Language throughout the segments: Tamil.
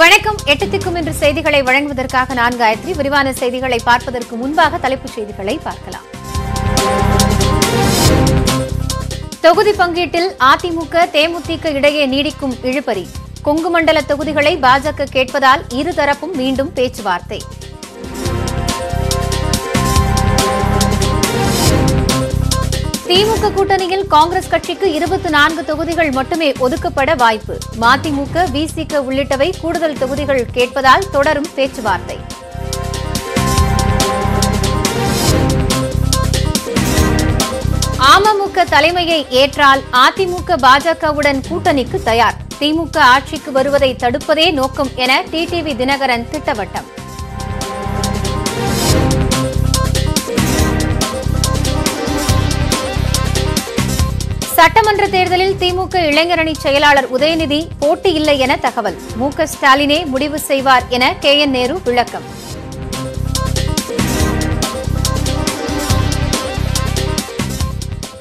வணக்கம். எட்டத்திற்கும் என்று செய்திகளை வழங்குவதற்காக நான் காயத்ரி. விரிவான செய்திகளை பார்ப்பதற்கு முன்பாக தலைப்புச் செய்திகளை பார்க்கலாம். தொகுதி பங்கீட்டில் அதிமுக தேமுதிக இடையே நீடிக்கும் இழுபறி. கொங்கு மண்டல தொகுதிகளை பாஜக கேட்பதால் இருதரப்பும் மீண்டும் பேச்சுவார்த்தை. திமுக கூட்டணியில் காங்கிரஸ் கட்சிக்கு இருபத்தி நான்கு தொகுதிகள் மட்டுமே ஒதுக்கப்பட வாய்ப்பு. மதிமுக விசிக உள்ளிட்டவை கூடுதல் தொகுதிகள் கேட்பதால் தொடரும் பேச்சுவார்த்தை. அமமுக தலைமையை ஏற்றால் அதிமுக பாஜகவுடன் கூட்டணிக்கு தயார். திமுக ஆட்சிக்கு வருவதை தடுப்பதே நோக்கம் என டிடிவி தினகரன் திட்டவட்டம். சட்டமன்ற தேர்தலில் திமுக இளைஞரணி செயலாளர் உதயநிதி போட்டியில்லை என தகவல். மு ஸ்டாலினே முடிவு செய்வார் என கே என் நேரு விளக்கம்.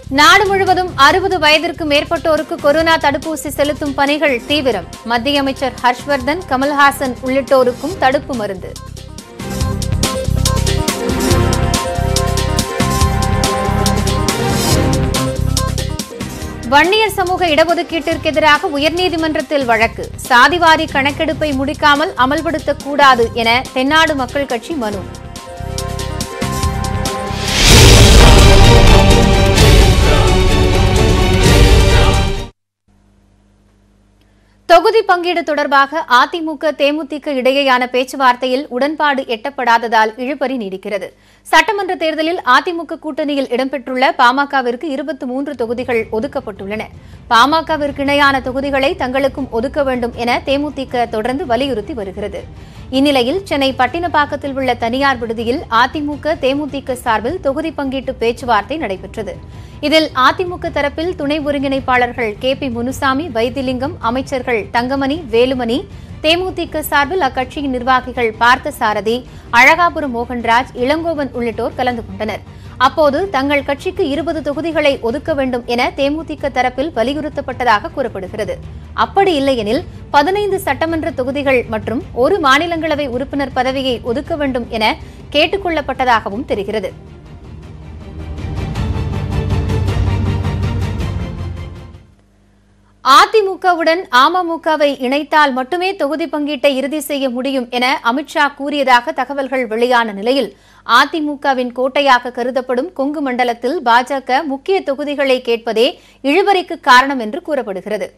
நாடு முழுவதும் அறுபது வயதிற்கு மேற்பட்டோருக்கு கொரோனா தடுப்பூசி செலுத்தும் பணிகள் தீவிரம். மத்திய அமைச்சர் ஹர்ஷ்வர்தன் கமல்ஹாசன் உள்ளிட்டோருக்கும் தடுப்பு மருந்து. வன்னியர் சமூக இடஒதுக்கீட்டிற்கு எதிராக உயர்நீதிமன்றத்தில் வழக்கு. சாதிவாரி கணக்கெடுப்பை முடிக்காமல் அமல்படுத்தக்கூடாது என தென்னாடு மக்கள் கட்சி மனு. தொகுதி பங்கீடு தொடர்பாக அதிமுக தேமுதிக இடையேயான பேச்சுவார்த்தையில் உடன்பாடு எட்டப்படாததால் இழுபறி நீடிக்கிறது. சட்டமன்ற தேர்தலில் அதிமுக கூட்டணியில் இடம்பெற்றுள்ள பாமகவிற்கு இருபத்தி மூன்று தொகுதிகள் ஒதுக்கப்பட்டுள்ளன. பாமகவிற்கு இணையான தொகுதிகளை தங்களுக்கும் ஒதுக்க வேண்டும் என தேமுதிக தொடர்ந்து வலியுறுத்தி வருகிறது. இந்நிலையில் சென்னை பட்டினப்பாக்கத்தில் உள்ள தனியார் விடுதியில் அதிமுக தேமுதிக சார்பில் தொகுதி பங்கீட்டு பேச்சுவார்த்தை நடைபெற்றது. இதில் அதிமுக தரப்பில் துணை ஒருங்கிணைப்பாளர்கள் கே பி முனுசாமி வைத்திலிங்கம் அமைச்சர்கள் தங்கமணி வேலுமணி தேமுதிக சார்பில் அக்கட்சியின் நிர்வாகிகள் பார்த்தசாரதி அழகாபுரம் மோகன்ராஜ் இளங்கோவன் உள்ளிட்டோர் கலந்து கொண்டனர். அப்போது தங்கள் கட்சிக்கு இருபது தொகுதிகளை ஒதுக்க வேண்டும் என தேமுதிக தரப்பில் வலியுறுத்தப்பட்டதாக கூறப்படுகிறது. அப்படி இல்லையெனில் பதினைந்து சட்டமன்ற தொகுதிகள் மற்றும் ஒரு மாநிலங்களவை உறுப்பினர் பதவியை ஒதுக்க வேண்டும் என கேட்டுக் கொள்ளப்பட்டதாகவும் தெரிகிறது. அதிமுகவுடன் அமமுகவை இணைத்தால் மட்டுமே தொகுதி பங்கீட்டை இறுதி செய்ய முடியும் என அமித்ஷா கூறியதாக தகவல்கள் வெளியான நிலையில் அதிமுகவின் கோட்டையாக கருதப்படும் கொங்கு மண்டலத்தில் பாஜக முக்கிய தொகுதிகளை கேட்பதே இழுபறிக்கு காரணம் என்று கூறப்படுகிறது.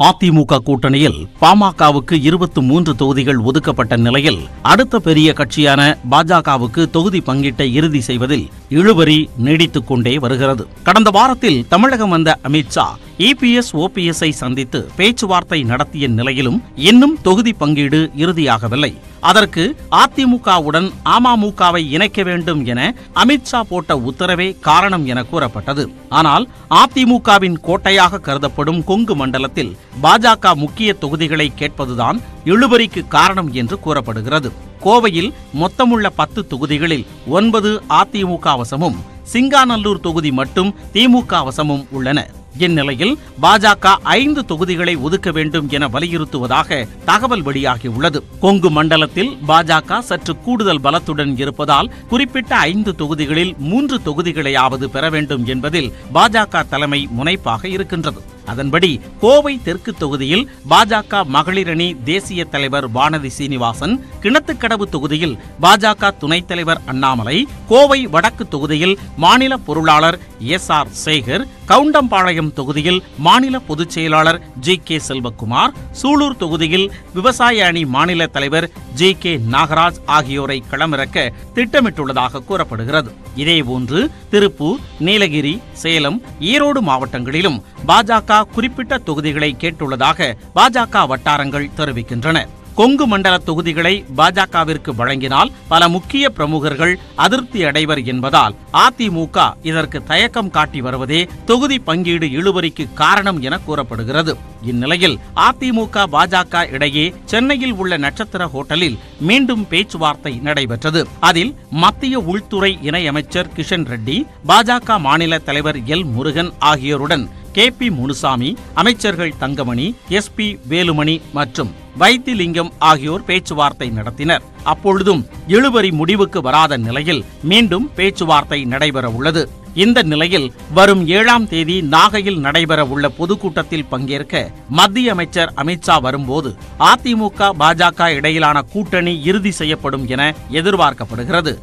அதிமுக கூட்டணியில் பாமகவுக்கு இருபத்தி மூன்று தொகுதிகள் ஒதுக்கப்பட்ட நிலையில் அடுத்த பெரிய கட்சியான பாஜகவுக்கு தொகுதி பங்கீட்டை இறுதி செய்வதில் இழுபறி நீடித்துக் கொண்டே வருகிறது. கடந்த வாரத்தில் தமிழகம் வந்த அமித்ஷா இபிஎஸ் ஓபிஎஸ்ஐ சந்தித்து பேச்சுவார்த்தை நடத்திய நிலையிலும் இன்னும் தொகுதி பங்கீடு இறுதியாகவில்லை. அதற்கு அதிமுகவுடன் அமமுகவை இணைக்க வேண்டும் என அமித்ஷா போட்ட உத்தரவே காரணம் என கூறப்பட்டது. ஆனால் அதிமுகவின் கோட்டையாக கருதப்படும் கொங்கு மண்டலத்தில் பாஜக முக்கிய தொகுதிகளை கேட்பதுதான் இழுபறிக்கு காரணம் என்று கூறப்படுகிறது. கோவையில் மொத்தமுள்ள பத்து தொகுதிகளில் ஒன்பது அதிமுக வசமும் சிங்காநல்லூர் தொகுதி மட்டும் திமுக வசமும் உள்ளன. இந்நிலையில் பாஜக ஐந்து தொகுதிகளை ஒதுக்க வேண்டும் என வலியுறுத்துவதாக தகவல் வெளியாகியுள்ளது. கொங்கு மண்டலத்தில் பாஜக சற்று கூடுதல் பலத்துடன் இருப்பதால் குறிப்பிட்ட ஐந்து தொகுதிகளில் மூன்று தொகுதிகளையாவது பெற வேண்டும் என்பதில் பாஜக தலைமை முனைப்பாக இருக்கின்றது. அதன்படி கோவை தெற்கு தொகுதியில் பாஜக மகளிரணி தேசிய தலைவர் வானதி சீனிவாசன் கிணத்துக்கடவு தொகுதியில் பாஜக துணைத் தலைவர் அண்ணாமலை கோவை வடக்கு தொகுதியில் மாநில பொருளாளர் எஸ் ஆர் சேகர் கவுண்டம்பாளையம் தொகுதியில் மாநில பொதுச் செயலாளர் ஜி கே செல்வகுமார் சூலூர் தொகுதியில் விவசாய அணி மாநில தலைவர் ஜி கே நாகராஜ் ஆகியோரை களமிறக்க திட்டமிட்டுள்ளதாக கூறப்படுகிறது. இதேபோன்று திருப்பூர் நீலகிரி சேலம் ஈரோடு மாவட்டங்களிலும் பாஜக குறிப்பிட்ட தொகுதிகளை கேட்டுள்ளதாக பாஜக வட்டாரங்கள் தெரிவிக்கின்றன. கொங்கு மண்டல தொகுதிகளை பாஜகவிற்கு வழங்கினால் பல முக்கிய பிரமுகர்கள் அதிருப்தி அடைவர் என்பதால் அதிமுக இதற்கு தயக்கம் காட்டி வருவதே தொகுதி பங்கீடு இழுபறிக்கு காரணம் என கூறப்படுகிறது. இந்நிலையில் அதிமுக பாஜக இடையே சென்னையில் உள்ள நட்சத்திர ஹோட்டலில் மீண்டும் பேச்சுவார்த்தை நடைபெற்றது. அதில் மத்திய உள்துறை இணையமைச்சர் கிஷன் ரெட்டி பாஜக மாநில தலைவர் எல் முருகன் ஆகியோருடன் கே பி முனுசாமி அமைச்சர்கள் தங்கமணி எஸ் பி வேலுமணி மற்றும் வைத்திலிங்கம் ஆகியோர் பேச்சுவார்த்தை நடத்தினர். அப்பொழுதும் இழுபறி முடிவுக்கு வராத நிலையில் மீண்டும் பேச்சுவார்த்தை நடைபெற உள்ளது. இந்த நிலையில் வரும் ஏழாம் தேதி நாகையில் நடைபெற உள்ள பொதுக்கூட்டத்தில் பங்கேற்க மத்திய அமைச்சர் அமித்ஷா வரும்போது அதிமுக பாஜக இடையிலான கூட்டணி இறுதி செய்யப்படும் என எதிர்பார்க்கப்படுகிறது.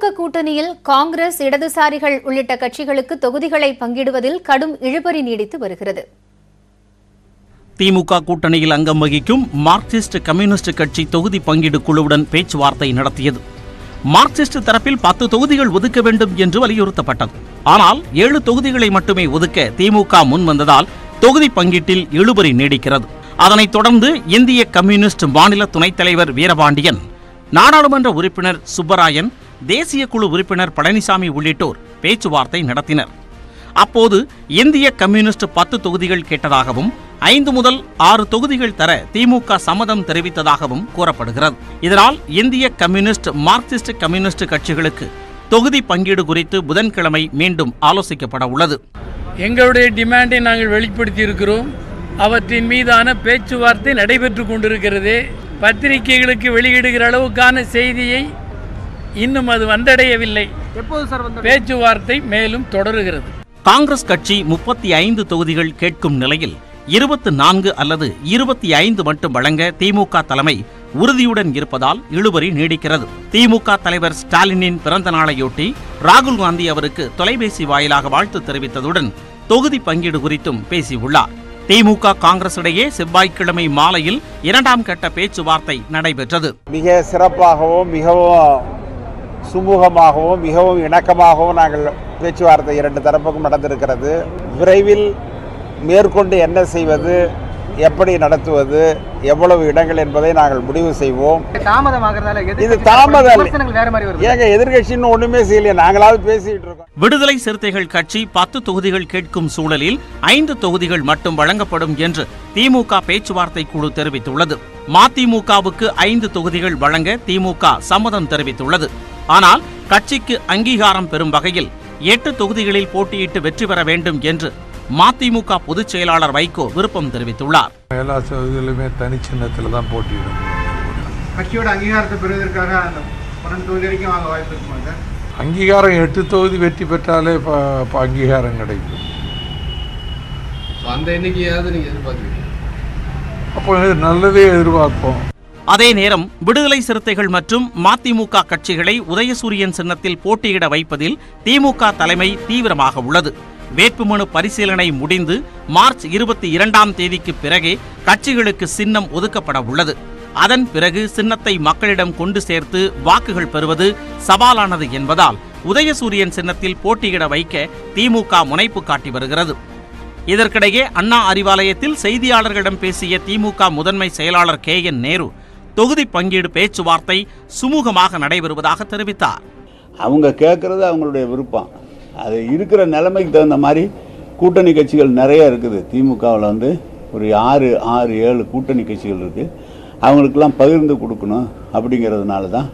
திமுக கூட்டணியில் காங்கிரஸ் இடதுசாரிகள் உள்ளிட்ட கட்சிகளுக்கு தொகுதிகளை பங்கிடுவதில் கடும் இழுபறி நீடித்து வருகிறது. திமுக கூட்டணியில் அங்கம் வகிக்கும் மார்க்சிஸ்ட் கம்யூனிஸ்ட் கட்சி தொகுதி பங்கீடு குழுவுடன் பேச்சுவார்த்தை நடத்தியது. மார்க்சிஸ்ட் தரப்பில் பத்து தொகுதிகள் ஒதுக்க வேண்டும் என்று வலியுறுத்தப்பட்டது. ஆனால் ஏழு தொகுதிகளை மட்டுமே ஒதுக்க திமுக முன்வந்ததால் தொகுதி பங்கீட்டில் இழுபறி நீடிக்கிறது. அதனைத் தொடர்ந்து இந்திய கம்யூனிஸ்ட் மாநில துணைத் தலைவர் வீரபாண்டியன் நாடாளுமன்ற உறுப்பினர் சுப்பராயன் தேசிய குழு உறுப்பினர் பழனிசாமி உள்ளிட்டோர் பேச்சுவார்த்தை நடத்தினர். அப்போது இந்திய கம்யூனிஸ்ட் பத்து தொகுதிகள் கேட்டதாகவும் ஐந்து முதல் ஆறு தொகுதிகள் தர திமுக சம்மதம் தெரிவித்ததாகவும் கூறப்படுகிறது. இதனால் இந்திய கம்யூனிஸ்ட் மார்க்சிஸ்ட் கம்யூனிஸ்ட் கட்சிகளுக்கு தொகுதி பங்கீடு குறித்து புதன்கிழமை மீண்டும் ஆலோசிக்கப்பட உள்ளது. எங்களுடைய டிமாண்டை நாங்கள் வெளிப்படுத்தி இருக்கிறோம். அவற்றின் மீதான பேச்சுவார்த்தை நடைபெற்று கொண்டிருக்கிறது. பத்திரிகைகளுக்கு வெளியிடுகிற அளவுக்கான செய்தியை இன்னும் அது வந்தடையவில்லை. எப்போது சார் வந்து பேச்சுவார்த்தை மேலும் தொடருகிறது. காங்கிரஸ் கட்சி முப்பத்தி ஐந்து தொகுதிகள் கேட்கும் நிலையில் இருபத்து நான்கு அல்லது இருபத்தி ஐந்து மட்டும் வழங்க திமுக தலைமை உறுதியுடன் இருப்பதால் இழுபறி நீடிக்கிறது. திமுக தலைவர் ஸ்டாலினின் பிறந்த நாளையொட்டி ராகுல் காந்தி அவருக்கு தொலைபேசி வாயிலாக வாழ்த்து தெரிவித்ததுடன் தொகுதி பங்கீடு குறித்தும் பேசியுள்ளார். திமுக காங்கிரஸ் இடையே செவ்வாய்க்கிழமை மாலையில் இரண்டாம் கட்ட பேச்சுவார்த்தை நடைபெற்றது. மிக சிறப்பாகவும் மிகவும் சுமூகமாகவும் மிகவும் இணக்கமாகவும் நாங்கள் பேச்சுவார்த்தை இரண்டு தரப்புக்கும் நடந்திருக்கிறது. விரைவில் மேற்கொண்டு என்ன செய்வது எப்படி நடத்துவது எவ்வளவு இடங்கள் என்பதை நாங்கள் முடிவு செய்வோம். தாமதமாகறதால இது தாமதம் இல்லை. விமர்சனங்கள் வேற மாதிரி வருது. ஏங்க எதிர்கட்சின்னு ஒண்ணுமே செய்யலையே. நாங்களாவது பேசிட்டு இருக்கோம். விடுதலை சிறுத்தைகள் கட்சி பத்து தொகுதிகள் கேட்கும் சூழலில் ஐந்து தொகுதிகள் மட்டும் வழங்கப்படும் என்று திமுக பேச்சுவார்த்தை குழு தெரிவித்துள்ளது. மதிமுகவுக்கு ஐந்து தொகுதிகள் வழங்க திமுக சம்மதம் தெரிவித்துள்ளது. ஆனால் கட்சிக்கு அங்கீகாரம் பெறும் வகையில் எட்டு தொகுதிகளில் போட்டியிட்டு வெற்றி பெற வேண்டும் என்று மதிமுக பொதுச் செயலாளர் வைகோ விருப்பம் தெரிவித்துள்ளார். எல்லா தொகுதியிலுமே தனிச்சின்னத்தில் தான் போட்டியிடும். கட்சியோட அங்கீகாரத்தை பெறுவதற்காக அந்த பன்னெண்டு தொகுதி வரைக்கும் வாங்க வாய்ப்பு இருக்குமா சார்? அங்கீகாரம் எட்டு தொகுதி வெற்றி பெற்றாலே அங்கீகாரம் கிடைக்கும். அந்த எண்ணிக்கையாவது நீங்க எதிர்பார்க்குறீங்க அப்போ நல்லதே எதிர்பார்ப்போம். அதே நேரம் விடுதலை சிறுத்தைகள் மற்றும் மதிமுக கட்சிகளை உதயசூரியன் சின்னத்தில் போட்டியிட வைப்பதில் திமுக தலைமை தீவிரமாக உள்ளது. வேட்புமனு பரிசீலனை முடிந்து மார்ச் இருபத்தி இரண்டாம் தேதிக்கு பிறகே கட்சிகளுக்கு சின்னம் ஒதுக்கப்பட உள்ளது. அதன் பிறகு சின்னத்தை மக்களிடம் கொண்டு சேர்த்து வாக்குகள் பெறுவது சவாலானது என்பதால் உதயசூரியன் சின்னத்தில் போட்டியிட வைக்க திமுக முனைப்பு காட்டி வருகிறது. இதற்கிடையே அண்ணா அறிவாலயத்தில் செய்தியாளர்களிடம் பேசிய திமுக முதன்மை செயலாளர் கே என் நேரு தொகுதி பங்கீடு பேச்சுவார்த்தை சுமூகமாக நடைபெறுவதாக தெரிவித்தார். அவங்க கேட்குறது அவங்களுடைய விருப்பம். அது இருக்கிற நிலைமைக்கு தகுந்த மாதிரி கூட்டணி கட்சிகள் நிறைய இருக்குது. திமுகவில் வந்து ஒரு ஆறு ஆறு ஏழு கூட்டணி கட்சிகள் இருக்குது அவங்களுக்கெல்லாம் பகிர்ந்து கொடுக்கணும் அப்படிங்கிறதுனால தான்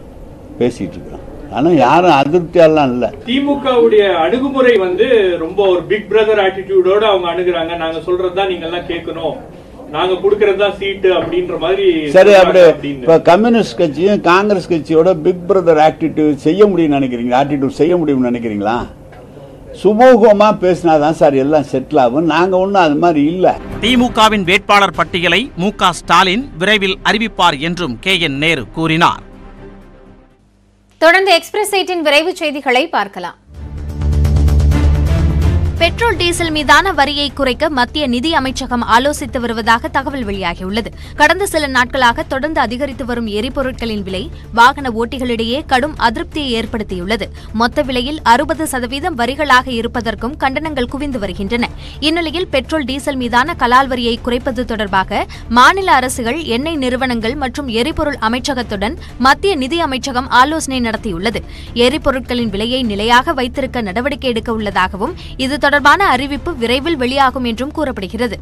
பேசிகிட்டு இருக்கிறோம். ஆனால் யாரும் அதிருப்தியாலாம் இல்லை. திமுகவுடைய அணுகுமுறை வந்து ரொம்ப ஒரு பிக் பிரதர் ஆட்டிடியூடோட அவங்க அணுகுறாங்க. நாங்க சொல்றதுதான் நீங்க எல்லாம் கேட்கணும். நாங்க குடுக்கறது தான் சீட்டு அப்படின்ற மாதிரி சரி அப்படி. இப்போ கம்யூனிஸ்ட் கட்சியும் காங்கிரஸ் கட்சியோட பிக் பிரதர் ஆட்டிடியூட் செய்ய முடியும்னு நினைக்கிறீங்களா? ஆட்டிடியூட் செய்ய முடியும்னு நினைக்கிறீங்களா? சுமூகமாக பேசினா தான் சார் எல்லாம் செட்டில் ஆகும். நாங்கள் ஒன்றும் அது மாதிரி இல்லை. திமுகவின் வேட்பாளர் பட்டியலை மு க ஸ்டாலின் விரைவில் அறிவிப்பார் என்றும் கே என் நேரு கூறினார். தொடர்ந்து எக்ஸ்பிரஸ் எயிட்டின் விரைவு செய்திகளை பார்க்கலாம். பெட்ரோல் டீசல் மீதான வரியை குறைக்க மத்திய நிதி அமைச்சகம் ஆலோசித்து வருவதாக தகவல் வெளியாகியுள்ளது. கடந்த சில நாட்களாக தொடர்ந்து அதிகரித்து வரும் எரிபொருட்களின் விலை வாகன ஓட்டிகளிடையே கடும் அதிருப்தியை ஏற்படுத்தியுள்ளது. மொத்த விலையில் அறுபது சதவீதம் வரிகளாக இருப்பதற்கும் கண்டனங்கள் குவிந்து வருகின்றன. இந்நிலையில் பெட்ரோல் டீசல் மீதான கலால் வரியை குறைப்பது தொடர்பாக மாநில அரசுகள் எண்ணெய் நிறுவனங்கள் மற்றும் எரிபொருள் அமைச்சகத்துடன் மத்திய நிதி அமைச்சகம் ஆலோசனை நடத்தியுள்ளது. எரிபொருட்களின் விலையை நிலையாக வைத்திருக்க நடவடிக்கை எடுக்க உள்ளதாகவும் இது தொடர்பான அறிவிப்பு விரைவில் வெளியாகும் என்றும் கூறப்படுகிறது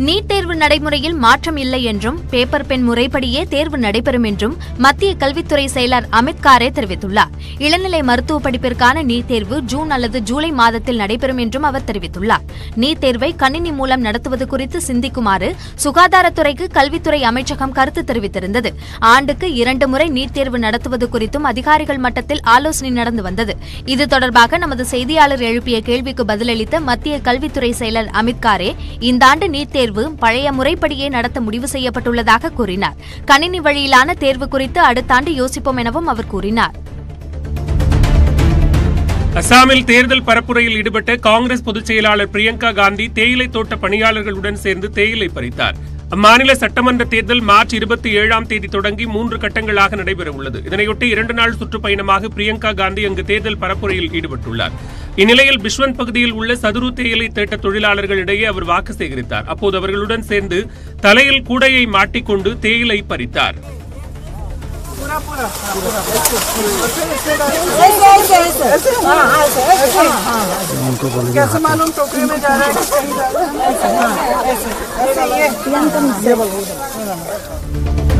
நீட் தேர்வு நடைமுறையில் மாற்றம் இல்லை என்றும் பேப்பர் பெண் முறைப்படியே தேர்வு நடைபெறும் என்றும் மத்திய கல்வித்துறை செயலர் அமித் காரே தெரிவித்துள்ளார். இளநிலை மருத்துவ படிப்பிற்கான நீட் தேர்வு ஜூன் அல்லது ஜூலை மாதத்தில் நடைபெறும் என்றும் அவர் தெரிவித்துள்ளார். நீட் தேர்வை கணினி மூலம் நடத்துவது குறித்து சிந்திக்குமாறு சுகாதாரத்துறைக்கு கல்வித்துறை அமைச்சகம் கருத்து தெரிவித்திருந்தது. ஆண்டுக்கு இரண்டு முறை நீட் தேர்வு நடத்துவது குறித்தும் அதிகாரிகள் மட்டத்தில் ஆலோசனை நடந்து வந்தது. இது தொடர்பாக நமது செய்தியாளர் எழுப்பிய கேள்விக்கு பதிலளித்த மத்திய கல்வித்துறை செயலர் அமித் காரே இந்த ஆண்டு நீட் தேர்வு தேர்வு பழைய முறைப்படியே நடத்த முடிவு செய்யப்பட்டுள்ளதாக கூறினார். கணினி வழியிலான தேர்வு குறித்து அடுத்த ஆண்டு யோசிப்போம் எனவும் அவர் கூறினார். அசாமில் தேர்தல் பரப்புரையில் ஈடுபட்ட காங்கிரஸ் பொதுச் செயலாளர் பிரியங்கா காந்தி தேயிலை தோட்ட பணியாளர்களுடன் சேர்ந்து தேயிலை பறித்தார். அம்மாநில சட்டமன்ற தேர்தல் மார்ச் இருபத்தி ஏழாம் தேதி தொடங்கி மூன்று கட்டங்களாக நடைபெறவுள்ளது. இதனையொட்டி இரண்டு நாள் சுற்றுப்பயணமாக பிரியங்கா காந்தி அங்கு தேர்தல் பரப்புரையில் ஈடுபட்டுள்ளார். இந்நிலையில் பிஸ்வந்த் பகுதியில் உள்ள சதுரு தேயிலை தேட்ட தொழிலாளர்களிடையே அவர் வாக்கு சேகரித்தார் அப்போது அவர்களுடன் சேர்ந்து தலையில் கூடையை மாட்டிக்கொண்டு தேயிலை பறித்தார் कैसे मालूम टोकरी में जा रहा है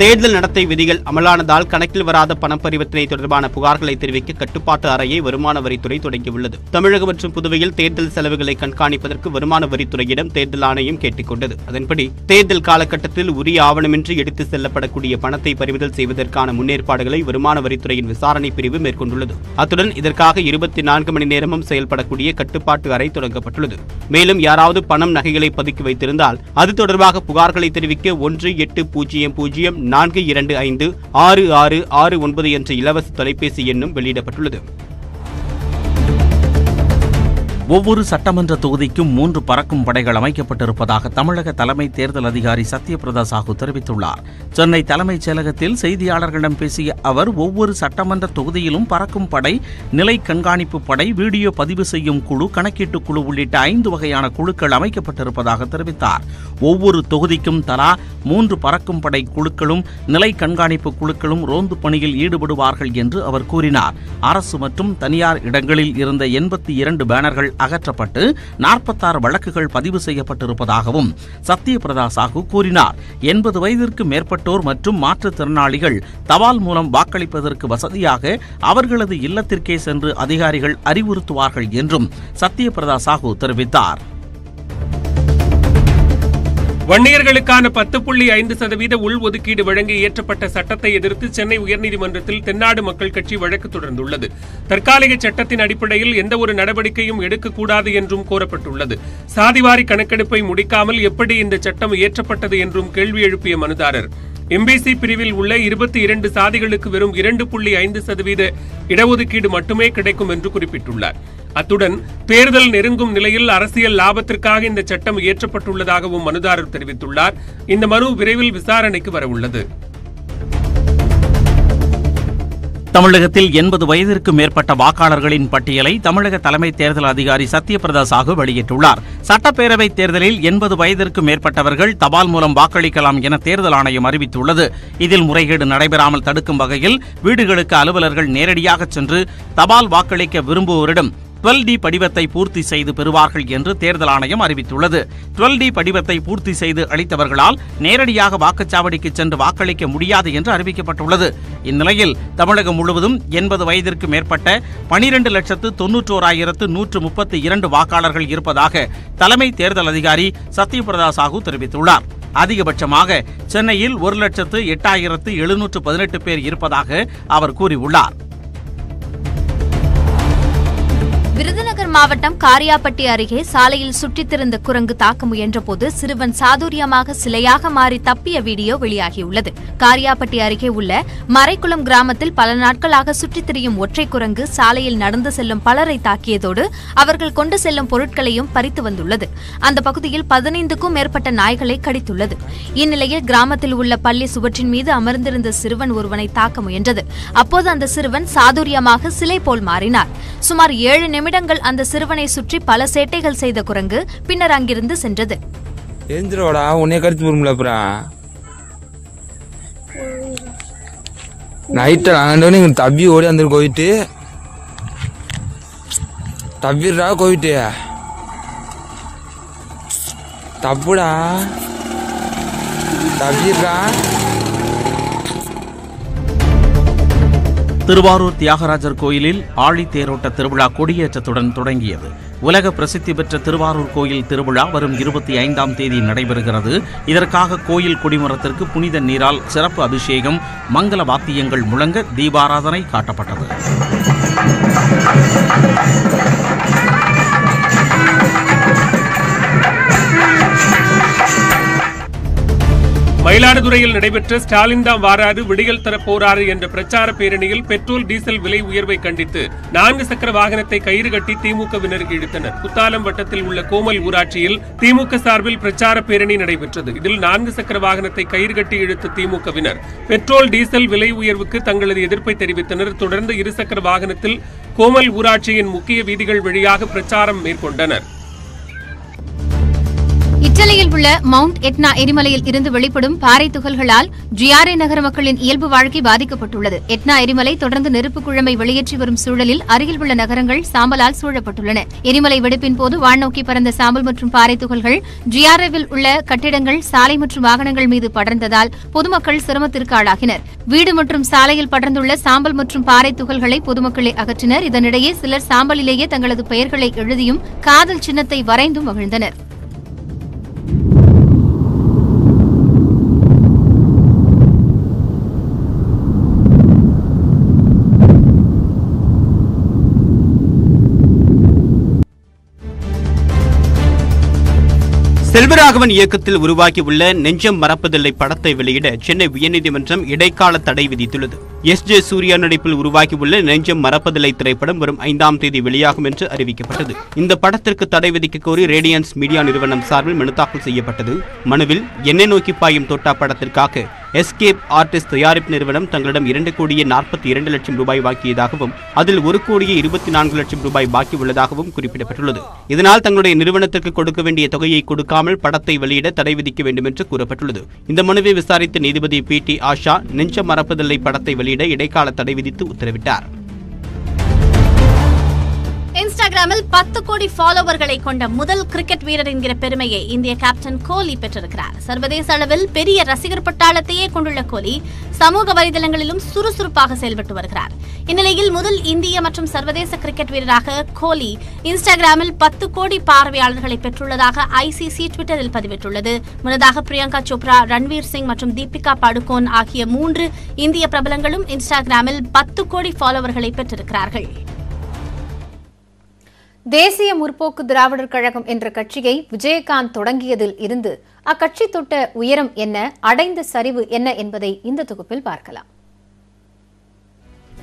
தேர்தல் நடத்தை விதிகள் அமலானதால் கணக்கில் வராத பணப்பரிவர்த்தனை தொடர்பான புகார்களை தெரிவிக்க கட்டுப்பாட்டு அறையை வருமான வரித்துறை தொடங்கியுள்ளது. தமிழகம் மற்றும் புதுவையில் தேர்தல் செலவுகளை கண்காணிப்பதற்கு வருமான வரித்துறையிடம் தேர்தல் ஆணையம் கேட்டுக்கொண்டது. அதன்படி தேர்தல் காலகட்டத்தில் உரிய ஆவணமின்றி எடுத்து செல்லப்படக்கூடிய பணத்தை பறிமுதல் செய்வதற்கான முன்னேற்பாடுகளை வருமான வரித்துறையின் விசாரணை பிரிவு மேற்கொண்டுள்ளது. அத்துடன் இதற்காக இருபத்தி நான்கு மணி நேரமும் செயல்படக்கூடிய கட்டுப்பாட்டு அறை தொடங்கப்பட்டுள்ளது. மேலும் யாராவது பணம் நகைகளை பதுக்கி வைத்திருந்தால் அது தொடர்பாக புகார்களை தெரிவிக்க ஒன்று எட்டு பூஜ்ஜியம் பூஜ்ஜியம் நான்கு இரண்டு ஐந்து ஆறு ஆறு ஆறு ஒன்பது என்ற இலவச தொலைபேசி எண்ணும் வெளியிடப்பட்டுள்ளது. ஒவ்வொரு சட்டமன்ற தொகுதிக்கும் மூன்று பறக்கும் படைகள் அமைக்கப்பட்டிருப்பதாக தமிழக தலைமை தேர்தல் அதிகாரி சத்யபிரதா சாஹூ தெரிவித்துள்ளார். சென்னை தலைமைச் செயலகத்தில் செய்தியாளர்களிடம் பேசிய அவர் ஒவ்வொரு சட்டமன்ற தொகுதியிலும் பறக்கும் படை நிலை கண்காணிப்பு படை வீடியோ பதிவு செய்யும் குழு கணக்கீட்டு குழு உள்ளிட்ட ஐந்து வகையான குழுக்கள் அமைக்கப்பட்டிருப்பதாக தெரிவித்தார். ஒவ்வொரு தொகுதிக்கும் தலா மூன்று பறக்கும் படை குழுக்களும் நிலை கண்காணிப்பு குழுக்களும் ரோந்து பணியில் ஈடுபடுவார்கள் என்று அவர் கூறினார். அரசு மற்றும் தனியார் இடங்களில் இருந்த எண்பத்தி இரண்டு பேனர்கள் அகற்றப்பட்டு நாற்பத்தாறு வழக்குகள் பதிவு செய்யப்பட்டிருப்பதாகவும் சத்யபிரதா சாஹூ கூறினார். எண்பது வயதிற்கு மேற்பட்டோர் மற்றும் மாற்றுத்திறனாளிகள் தபால் மூலம் வாக்களிப்பதற்கு வசதியாக அவர்களது இல்லத்திற்கே சென்று அதிகாரிகள் அறிவுறுத்துவார்கள் என்றும் சத்யபிரதா சாஹூ தெரிவித்தார். வன்னியர்களுக்கான பத்து புள்ளி ஐந்து சதவீத உள்ஒதுக்கீடு வழங்கி இயற்றப்பட்ட சட்டத்தை எதிர்த்து சென்னை உயர்நீதிமன்றத்தில் தென்னாடு மக்கள் கட்சி வழக்கு தொடர்ந்துள்ளது. தற்காலிக சட்டத்தின் அடிப்படையில் எந்த ஒரு நடவடிக்கையும் எடுக்கக்கூடாது என்றும் கோரப்பட்டுள்ளது சாதிவாரி கணக்கெடுப்பை முடிக்காமல் எப்படி இந்த சட்டம் இயற்றப்பட்டது என்றும் கேள்வி எழுப்பிய மனுதாரர். எம்பிசி பிரிவில் உள்ள இருபத்தி இரண்டு சாதிகளுக்கு வெறும் இரண்டு புள்ளி ஐந்து சதவீத இடஒதுக்கீடு மட்டுமே கிடைக்கும் என்று குறிப்பிட்டுள்ளார். அத்துடன் தேர்தல் நெருங்கும் நிலையில் அரசியல் லாபத்திற்காக இந்த சட்டம் இயற்றப்பட்டுள்ளதாகவும் மனுதாரர் தெரிவித்துள்ளார். இந்த மனு விரைவில் விசாரணைக்கு வரவுள்ளது தமிழகத்தில் எண்பது வயதிற்கு மேற்பட்ட வாக்காளர்களின் பட்டியலை தமிழக தலைமை தேர்தல் அதிகாரி சத்யபிரதா சாஹூ வெளியிட்டுள்ளார். சட்டப்பேரவைத் தேர்தலில் எண்பது வயதிற்கு மேற்பட்டவர்கள் தபால் மூலம் வாக்களிக்கலாம் என தேர்தல் ஆணையம் அறிவித்துள்ளது. இதில் முறைகேடு நடைபெறாமல் தடுக்கும் வகையில் வீடுகளுக்கு அலுவலர்கள் நேரடியாக சென்று தபால் வாக்களிக்க விரும்புவோரிடம் டுவெல் டி படிவத்தை பூர்த்தி செய்து பெறுவார்கள் என்று தேர்தல் ஆணையம் அறிவித்துள்ளது. டுவெல் டி படிவத்தை பூர்த்தி செய்து அளித்தவர்களால் நேரடியாக வாக்குச்சாவடிக்கு சென்று வாக்களிக்க முடியாது என்று அறிவிக்கப்பட்டுள்ளது. இந்நிலையில் தமிழகம் முழுவதும் எண்பது வயதிற்கு மேற்பட்ட பனிரெண்டு லட்சத்து தொன்னூற்றோராயிரத்து நூற்று முப்பத்தி இரண்டு வாக்காளர்கள் இருப்பதாக தலைமை தேர்தல் அதிகாரி சத்யபிரதா சாஹூ தெரிவித்துள்ளார். அதிகபட்சமாக சென்னையில் ஒரு லட்சத்து எட்டாயிரத்து எழுநூற்று பதினெட்டு பேர் இருப்பதாக அவர் கூறியுள்ளார். விருதுநகர் மாவட்டம் காரியாபட்டி அருகே சாலையில் சுற்றித்திருந்த குரங்கு தாக்க முயன்றபோது சிறுவன் சாதுரியமாக சிலையாக மாறி தப்பிய வீடியோ வெளியாகியுள்ளது. காரியாபட்டி அருகே உள்ள மறைக்குளம் கிராமத்தில் பல நாட்களாக சுற்றித் திரியும் ஒற்றை குரங்கு சாலையில் நடந்து செல்லும் பலரை தாக்கியதோடு அவர்கள் கொண்டு செல்லும் பொருட்களையும் பறித்து வந்துள்ளது. அந்த பகுதியில் பதினைந்துக்கும் மேற்பட்ட நாய்களை கடித்துள்ளது. இந்நிலையில் கிராமத்தில் உள்ள பள்ளி சுவற்றின் மீது அமர்ந்திருந்த சிறுவன் ஒருவனை தாக்க முயன்றது. அப்போது அந்த சிறுவன் சாதுரியமாக சிலை போல் மாறினார். சுமார் ஏழு நிமிடம் நிமிடங்கள் அந்த சிறுவனை சுற்றி பல சேட்டைகள் செய்த குரங்கு பின்னர் அங்கிருந்து சென்றது. எந்திரோடா உன்னைய கருத்து போரும்ல அப்புறம் நைட்டு நாங்கள் நீங்கள் தப்பி ஓடி வந்துரு போயிட்டு. தப்பிடுறா போயிட்டு. தப்புடா. தப்பிடுறா. திருவாரூர் தியாகராஜர் கோயிலில் ஆழி தேரோட்ட திருவிழா கொடியேற்றத்துடன் தொடங்கியது. உலக பிரசித்தி பெற்ற திருவாரூர் கோயில் திருவிழா வரும் இருபத்தி ஐந்தாம் தேதி நடைபெறுகிறது. இதற்காக கோயில் கொடிமரத்திற்கு புனித நீரால் சிறப்பு அபிஷேகம் மங்கள வாத்தியங்கள் முழங்க தீபாராதனை காட்டப்பட்டது. மயிலாடுதுறையில் நடைபெற்ற ஸ்டாலின் தான் வாராறு விடியல் தர போராறு என்ற பிரச்சார பேரணியில் பெட்ரோல் டீசல் விலை உயர்வை கண்டித்து நான்கு சக்கர வாகனத்தை கயிறு கட்டி திமுகவினர் இழுத்தனர். குத்தாலம் வட்டத்தில் உள்ள கோமல் ஊராட்சியில் திமுக சார்பில் பிரச்சார பேரணி நடைபெற்றது. இதில் நான்கு சக்கர வாகனத்தை கயிறு கட்டி இழுத்த திமுகவினர் பெட்ரோல் டீசல் விலை உயர்வுக்கு தங்களது எதிர்ப்பை தெரிவித்தனர். தொடர்ந்து இருசக்கர வாகனத்தில் கோமல் ஊராட்சியின் முக்கிய வீதிகள் வழியாக பிரச்சாரம் மேற்கொண்டனர். இத்தாலியில் உள்ள மவுண்ட் எட்னா எரிமலையில் இருந்து வெளிப்படும் பாறை துகள்களால் ஜியாரே நகர மக்களின் இயல்பு வாழ்க்கை பாதிக்கப்பட்டுள்ளது. எட்னா எரிமலை தொடர்ந்து நெருப்பு குழம்பை வெளியேற்றி வரும் சூழலில் அருகில் உள்ள நகரங்கள் சாம்பலால் சூழப்பட்டுள்ளன. எரிமலை வெடிப்பின் போது வான்நோக்கி பறந்த சாம்பல் மற்றும் பாறை துகள்கள் ஜியாரேவில் உள்ள கட்டிடங்கள் சாலை மற்றும் வாகனங்கள் மீது படர்ந்ததால் பொதுமக்கள் சிரமத்திற்கு ஆளாகினர். வீடு மற்றும் சாலையில் படர்ந்துள்ள சாம்பல் மற்றும் பாறை துகள்களை பொதுமக்களை அகற்றினர். இதனிடையே சிலர் சாம்பலிலேயே தங்களது பெயர்களை எழுதியும் காதல் சின்னத்தை வரைந்தும் மகிழ்ந்தனர். செல்வராகவன் இயக்கத்தில் உருவாகியுள்ள நெஞ்சம் மறப்பதில்லை படத்தை வெளியிட சென்னை உயர்நீதிமன்றம் இடைக்கால தடை விதித்துள்ளது. எஸ். ஜே. சூர்யா நடிப்பில் உருவாகியுள்ள நெஞ்சம் மறப்பதில்லை திரைப்படம் வரும் ஐந்தாம் தேதி வெளியாகும் என்று அறிவிக்கப்பட்டது. இந்த படத்திற்கு தடை விதிக்க கோரி ரேடியன்ஸ் மீடியா நிறுவனம் சார்பில் மனு தாக்கல் செய்யப்பட்டது. மனுவில் என்னை நோக்கி பாயும் தோட்டா படத்திற்காக எஸ்கேப் ஆர்டிஸ்ட் தயாரிப்பு நிறுவனம் தங்களிடம் இரண்டு கோடியே நாற்பத்தி இரண்டு லட்சம் ரூபாய் வாக்கியதாகவும் அதில் ஒரு கோடியே இருபத்தி நான்கு லட்சம் ரூபாய் பாக்கி உள்ளதாகவும் குறிப்பிடப்பட்டுள்ளது. இதனால் தங்களுடைய நிறுவனத்திற்கு கொடுக்க வேண்டிய தொகையை கொடுக்காமல் படத்தை வெளியிட தடை விதிக்க வேண்டும் என்று கூறப்பட்டுள்ளது. இந்த மனுவை விசாரித்த நீதிபதி பி டி ஆஷா நெஞ்ச மறப்பதில்லை படத்தை வெளியிட இடைக்கால தடை விதித்து உத்தரவிட்டார். இன்ஸ்டாகிராமில் பத்து கோடி ஃபாலோவர்களை கொண்ட முதல் கிரிக்கெட் வீரர் என்கிற பெருமையை இந்திய கேப்டன் கோலி பெற்றிருக்கிறார். சர்வதேச அளவில் பெரிய ரசிகர் பட்டாளத்தையே கொண்டுள்ள கோலி சமூக வலைதளங்களிலும் சுறுசுறுப்பாக செயல்பட்டு வருகிறார். இந்நிலையில் முதல் இந்திய மற்றும் சர்வதேச கிரிக்கெட் வீரராக கோலி இன்ஸ்டாகிராமில் பத்து கோடி பார்வையாளர்களை பெற்றுள்ளதாக ஐசிசி ட்விட்டரில் பதிவிட்டுள்ளது. முன்னதாக பிரியங்கா சோப்ரா ரன்வீர் சிங் மற்றும் தீபிகா படுகோன் ஆகிய மூன்று இந்திய பிரபலங்களும் இன்ஸ்டாகிராமில் பத்து கோடி ஃபாலோவர்களை பெற்றிருக்கிறார்கள். தேசிய முற்போக்கு திராவிடர் கழகம் என்ற கட்சியை விஜயகாந்த் தொடங்கியதில் இருந்து அக்கட்சி தொட்ட உயரம் என்ன அடைந்த சரிவு என்ன என்பதை இந்த தொகுப்பில் பார்க்கலாம்.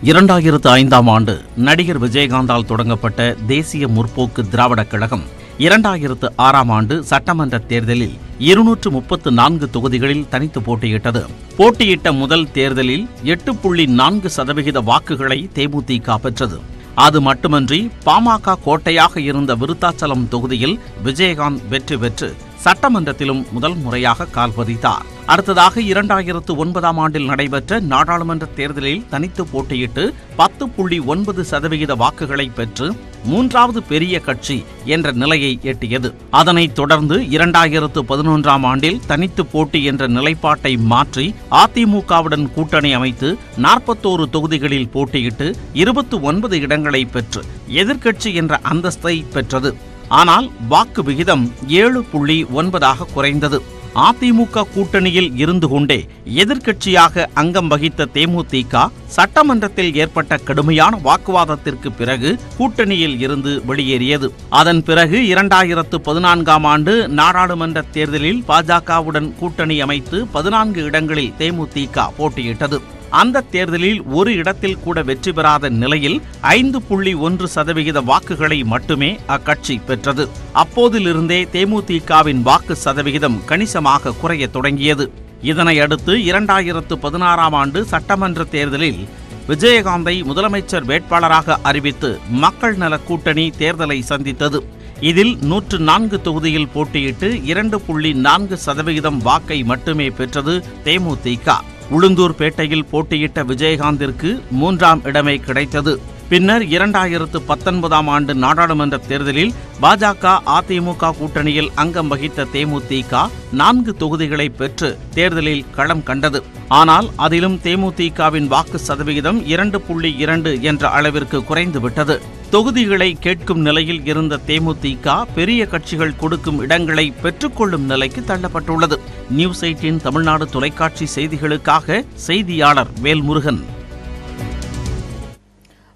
இரண்டாயிரத்து ஐந்தாம் ஆண்டு நடிகர் விஜயகாந்தால் தொடங்கப்பட்ட தேசிய முற்போக்கு திராவிடக் கழகம் இரண்டாயிரத்து ஆறாம் ஆண்டு சட்டமன்ற தேர்தலில் இருநூற்று முப்பத்து நான்கு தொகுதிகளில் தனித்து போட்டியிட்டது. போட்டியிட்ட முதல் தேர்தலில் எட்டு புள்ளி நான்கு சதவிகித வாக்குகளை தேமுதிக பெற்றது. அது மட்டுமன்றி பாமக கோட்டையாக இருந்த விருத்தாச்சலம் தொகுதியில் விஜயகாந்த் வெற்றி பெற்று சட்டமன்றத்திலும் முதல் முறையாக கால் பதித்தார். அடுத்ததாக இரண்டாயிரத்து ஒன்பதாம் ஆண்டில் நடைபெற்ற நாடாளுமன்ற தேர்தலில் தனித்து போட்டியிட்டு பத்து புள்ளி ஒன்பது சதவிகித வாக்குகளை பெற்று மூன்றாவது பெரிய கட்சி என்ற நிலையை எட்டியது. அதனைத் தொடர்ந்து இரண்டாயிரத்து பதினொன்றாம் ஆண்டில் தனித்து போட்டி என்ற நிலைப்பாட்டை மாற்றி அதிமுகவுடன் கூட்டணி அமைத்து நாற்பத்தோரு தொகுதிகளில் போட்டியிட்டு இருபத்து ஒன்பது இடங்களை பெற்று எதிர்க்கட்சி என்ற அந்தஸ்தை பெற்றது. ஆனால் வாக்கு விகிதம் ஏழு புள்ளி ஒன்பதாக குறைந்தது. அதிமுக கூட்டணியில் இருந்து கொண்டே எதிர்க்கட்சியாக அங்கம் வகித்த தேமுதிக சட்டமன்றத்தில் ஏற்பட்ட கடுமையான வாக்குவாதத்திற்கு பிறகு கூட்டணியில் இருந்து வெளியேறியது. அதன் பிறகு இரண்டாயிரத்து பதினான்காம் ஆண்டு நாடாளுமன்ற தேர்தலில் பாஜகவுடன் கூட்டணி அமைத்து பதினான்கு இடங்களில் தேமுதிக போட்டியிட்டது. அந்த தேர்தலில் ஒரு இடத்தில் கூட வெற்றி பெறாத நிலையில் ஐந்து புள்ளி ஒன்று சதவிகித வாக்குகளை மட்டுமே அக்கட்சி பெற்றது. அப்போதிலிருந்தே தேமுதிகவின் வாக்கு சதவிகிதம் கணிசமாக குறையத் தொடங்கியது. இதனையடுத்து இரண்டாயிரத்து பதினாறாம் ஆண்டு சட்டமன்ற தேர்தலில் விஜயகாந்தை முதலமைச்சர் வேட்பாளராக அறிவித்து மக்கள் நல கூட்டணி தேர்தலை சந்தித்தது. இதில் நூற்று நான்கு தொகுதியில் போட்டியிட்டு இரண்டு புள்ளி நான்கு சதவிகிதம் வாக்கை மட்டுமே பெற்றது தேமுதிக. உளுந்தூர்பேட்டையில் போட்டியிட்ட விஜயகாந்திற்கு மூன்றாம் இடமே கிடைத்தது. பின்னர் இரண்டாயிரத்து பத்தொன்பதாம் ஆண்டு நாடாளுமன்ற தேர்தலில் பாஜக அதிமுக கூட்டணியில் அங்கம் வகித்த தேமுதிக நான்கு தொகுதிகளை பெற்று தேர்தலில் களம் கண்டது. ஆனால் அதிலும் தேமுதிகவின் வாக்கு சதவிகிதம் இரண்டு புள்ளி இரண்டு என்ற அளவிற்கு குறைந்துவிட்டது. தொகுதிகளை கேட்கும் நிலையில் இருந்த தேமுதிக பெரிய கட்சிகள் கொடுக்கும் இடங்களை பெற்றுக்கொள்ளும் நிலைக்கு தள்ளப்பட்டுள்ளது. நியூஸ் எயிட்டின் தமிழ்நாடு தொலைக்காட்சி செய்திகளுக்காக செய்தியாளர் வேல்முருகன்.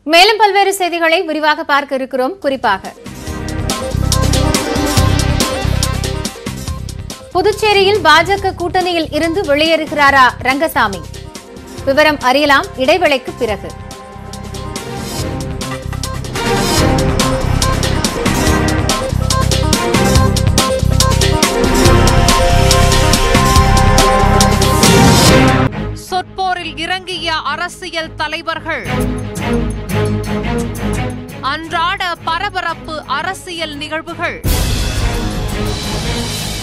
மேலும் பல்வேறு செய்திகளை விரிவாக பார்க்க இருக்கிறோம். குறிப்பாக புதுச்சேரியில் பாஜக கூட்டணியில் இருந்து வெளியேறுகிறாரா ரங்கசாமி? விவரம் அறியலாம் இடைவேளைக்கு பிறகு. போரில் இறங்கிய அரசியல் தலைவர்கள். அன்றாட பரபரப்பு அரசியல் நிகழ்வுகள்.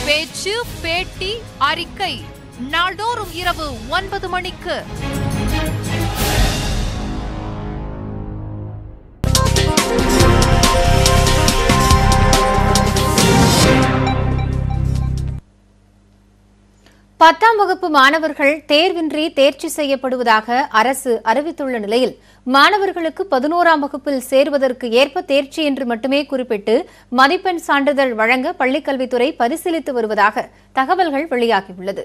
பேச்சு பேட்டி அறிக்கை. நாள்தோறும் இரவு ஒன்பது மணிக்கு. பத்தாம் வகுப்பு மாணவர்கள் தேர்வின்றி தேர்ச்சி செய்யப்படுவதாக அரசு அறிவித்துள்ள நிலையில் மாணவர்களுக்கு பதினோராம் வகுப்பில் சேருவதற்கு ஏற்ப தேர்ச்சி என்று மட்டுமே குறிப்பிட்டு மதிப்பெண் சான்றிதழ் வழங்க பள்ளிக்கல்வித்துறை பரிசீலித்து வருவதாக தகவல்கள் வெளியாகியுள்ளது.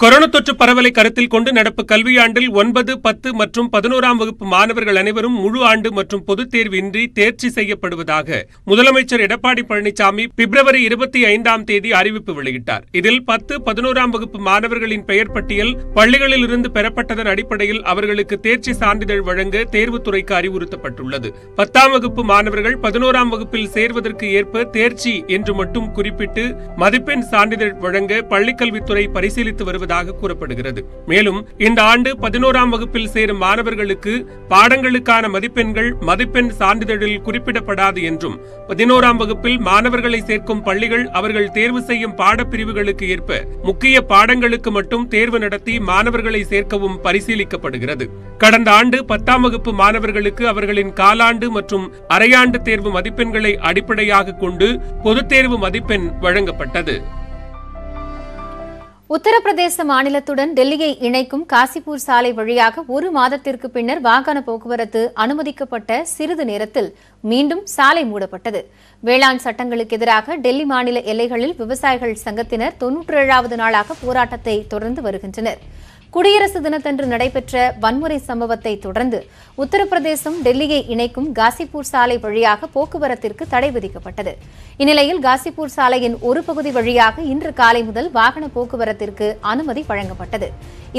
கொரோனா தொற்று பரவலை கருத்தில் கொண்டு நடப்பு கல்வியாண்டில் ஒன்பது பத்து மற்றும் பதினோராம் வகுப்பு மாணவர்கள் அனைவரும் முழு ஆண்டு மற்றும் பொதுத் தேர்வு இன்றி தேர்ச்சி செய்யப்படுவதாக முதலமைச்சர் எடப்பாடி பழனிசாமி பிப்ரவரி இருபத்தி ஐந்தாம் தேதி அறிவிப்பு வெளியிட்டார். இதில் பத்து பதினோராம் வகுப்பு மாணவர்களின் பெயர் பட்டியல் பள்ளிகளில் இருந்து பெறப்பட்டதன் அடிப்படையில் அவர்களுக்கு தேர்ச்சி சான்றிதழ் வழங்க தேர்வுத்துறைக்கு அறிவுறுத்தப்பட்டுள்ளது. பத்தாம் வகுப்பு மாணவர்கள் பதினோராம் வகுப்பில் சேர்வதற்கு ஏற்ப தேர்ச்சி என்று மட்டும் குறிப்பிட்டு மதிப்பெண் சான்றிதழ் வழங்க பள்ளிக்கல்வித்துறை பரிசீலித்து வருவதாக கூறப்படுகிறது. மேலும் இந்த ஆண்டு பதினோராம் வகுப்பில் சேரும் மாணவர்களுக்கு பாடங்களுக்கான மதிப்பெண்கள் மதிப்பெண் சான்றிதழில் குறிப்பிடப்படாது என்றும் பதினோராம் வகுப்பில் மாணவர்களை சேர்க்கும் பள்ளிகள் அவர்கள் தேர்வு செய்யும் பாடப்பிரிவுகளுக்கு ஏற்ப முக்கிய பாடங்களுக்கு மட்டும் தேர்வு நடத்தி மாணவர்களை சேர்க்கவும் பரிசீலிக்கப்படுகிறது. கடந்த ஆண்டு பத்தாம் வகுப்பு மாணவர்களுக்கு அவர்களின் காலாண்டு மற்றும் அரையாண்டு தேர்வு மதிப்பெண்களை அடிப்படையாக கொண்டு பொதுத் தேர்வு மதிப்பெண் வழங்கப்பட்டது. உத்தரப்பிரதேச மாநிலத்துடன் டெல்லியை இணைக்கும் காசிப்பூர் சாலை வழியாக ஒரு மாதத்திற்கு பின்னர் வாகன போக்குவரத்து அனுமதிக்கப்பட்ட சிறிது நேரத்தில் மீண்டும் சாலை மூடப்பட்டது. வேளாண் சட்டங்களுக்கு எதிராக டெல்லி மாநில எல்லைகளில் விவசாயிகள் சங்கத்தினர் தொன்னூற்றி ஏழாவது நாளாக போராட்டத்தை தொடர்ந்து வருகின்றனர். குடியரசு தினத்தன்று நடைபெற்ற வன்முறை சம்பவத்தை தொடர்ந்து உத்தரப்பிரதேசம் டெல்லியை இணைக்கும் காசிப்பூர் சாலை வழியாக போக்குவரத்திற்கு தடை விதிக்கப்பட்டது. இந்நிலையில் காசிப்பூர் சாலையின் ஒரு பகுதி வழியாக இன்று காலை முதல் வாகன போக்குவரத்திற்கு அனுமதி வழங்கப்பட்டது.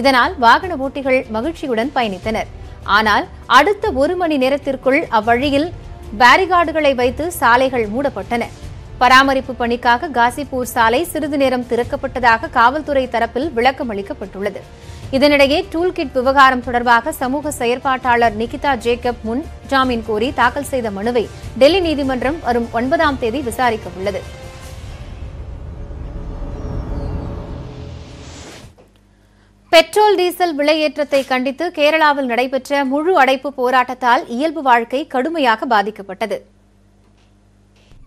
இதனால் வாகன ஓட்டிகள் மகிழ்ச்சியுடன் பயணித்தனர். ஆனால் அடுத்த ஒரு மணி நேரத்திற்குள் அவ்வழியில் பேரிகார்டுகளை வைத்து சாலைகள் மூடப்பட்டன. பராமரிப்பு பணிக்காக காசிப்பூர் சாலை சிறிது நேரம் திறக்கப்பட்டதாக காவல்துறை தரப்பில் விளக்கம் அளிக்கப்பட்டுள்ளது இதனிடையே டூல் கிட் விவகாரம் தொடர்பாக சமூக செயற்பாட்டாளர் நிகிதா ஜேக்கப் முன் ஜாமீன் கோரி தாக்கல் செய்த மனுவை டெல்லி நீதிமன்றம் வரும் ஒன்பதாம் தேதி விசாரிக்க உள்ளது பெட்ரோல் டீசல் விலையேற்றத்தை கண்டித்து கேரளாவில் நடைபெற்ற முழு அடைப்பு போராட்டத்தால் இயல்பு வாழ்க்கை கடுமையாக பாதிக்கப்பட்டது.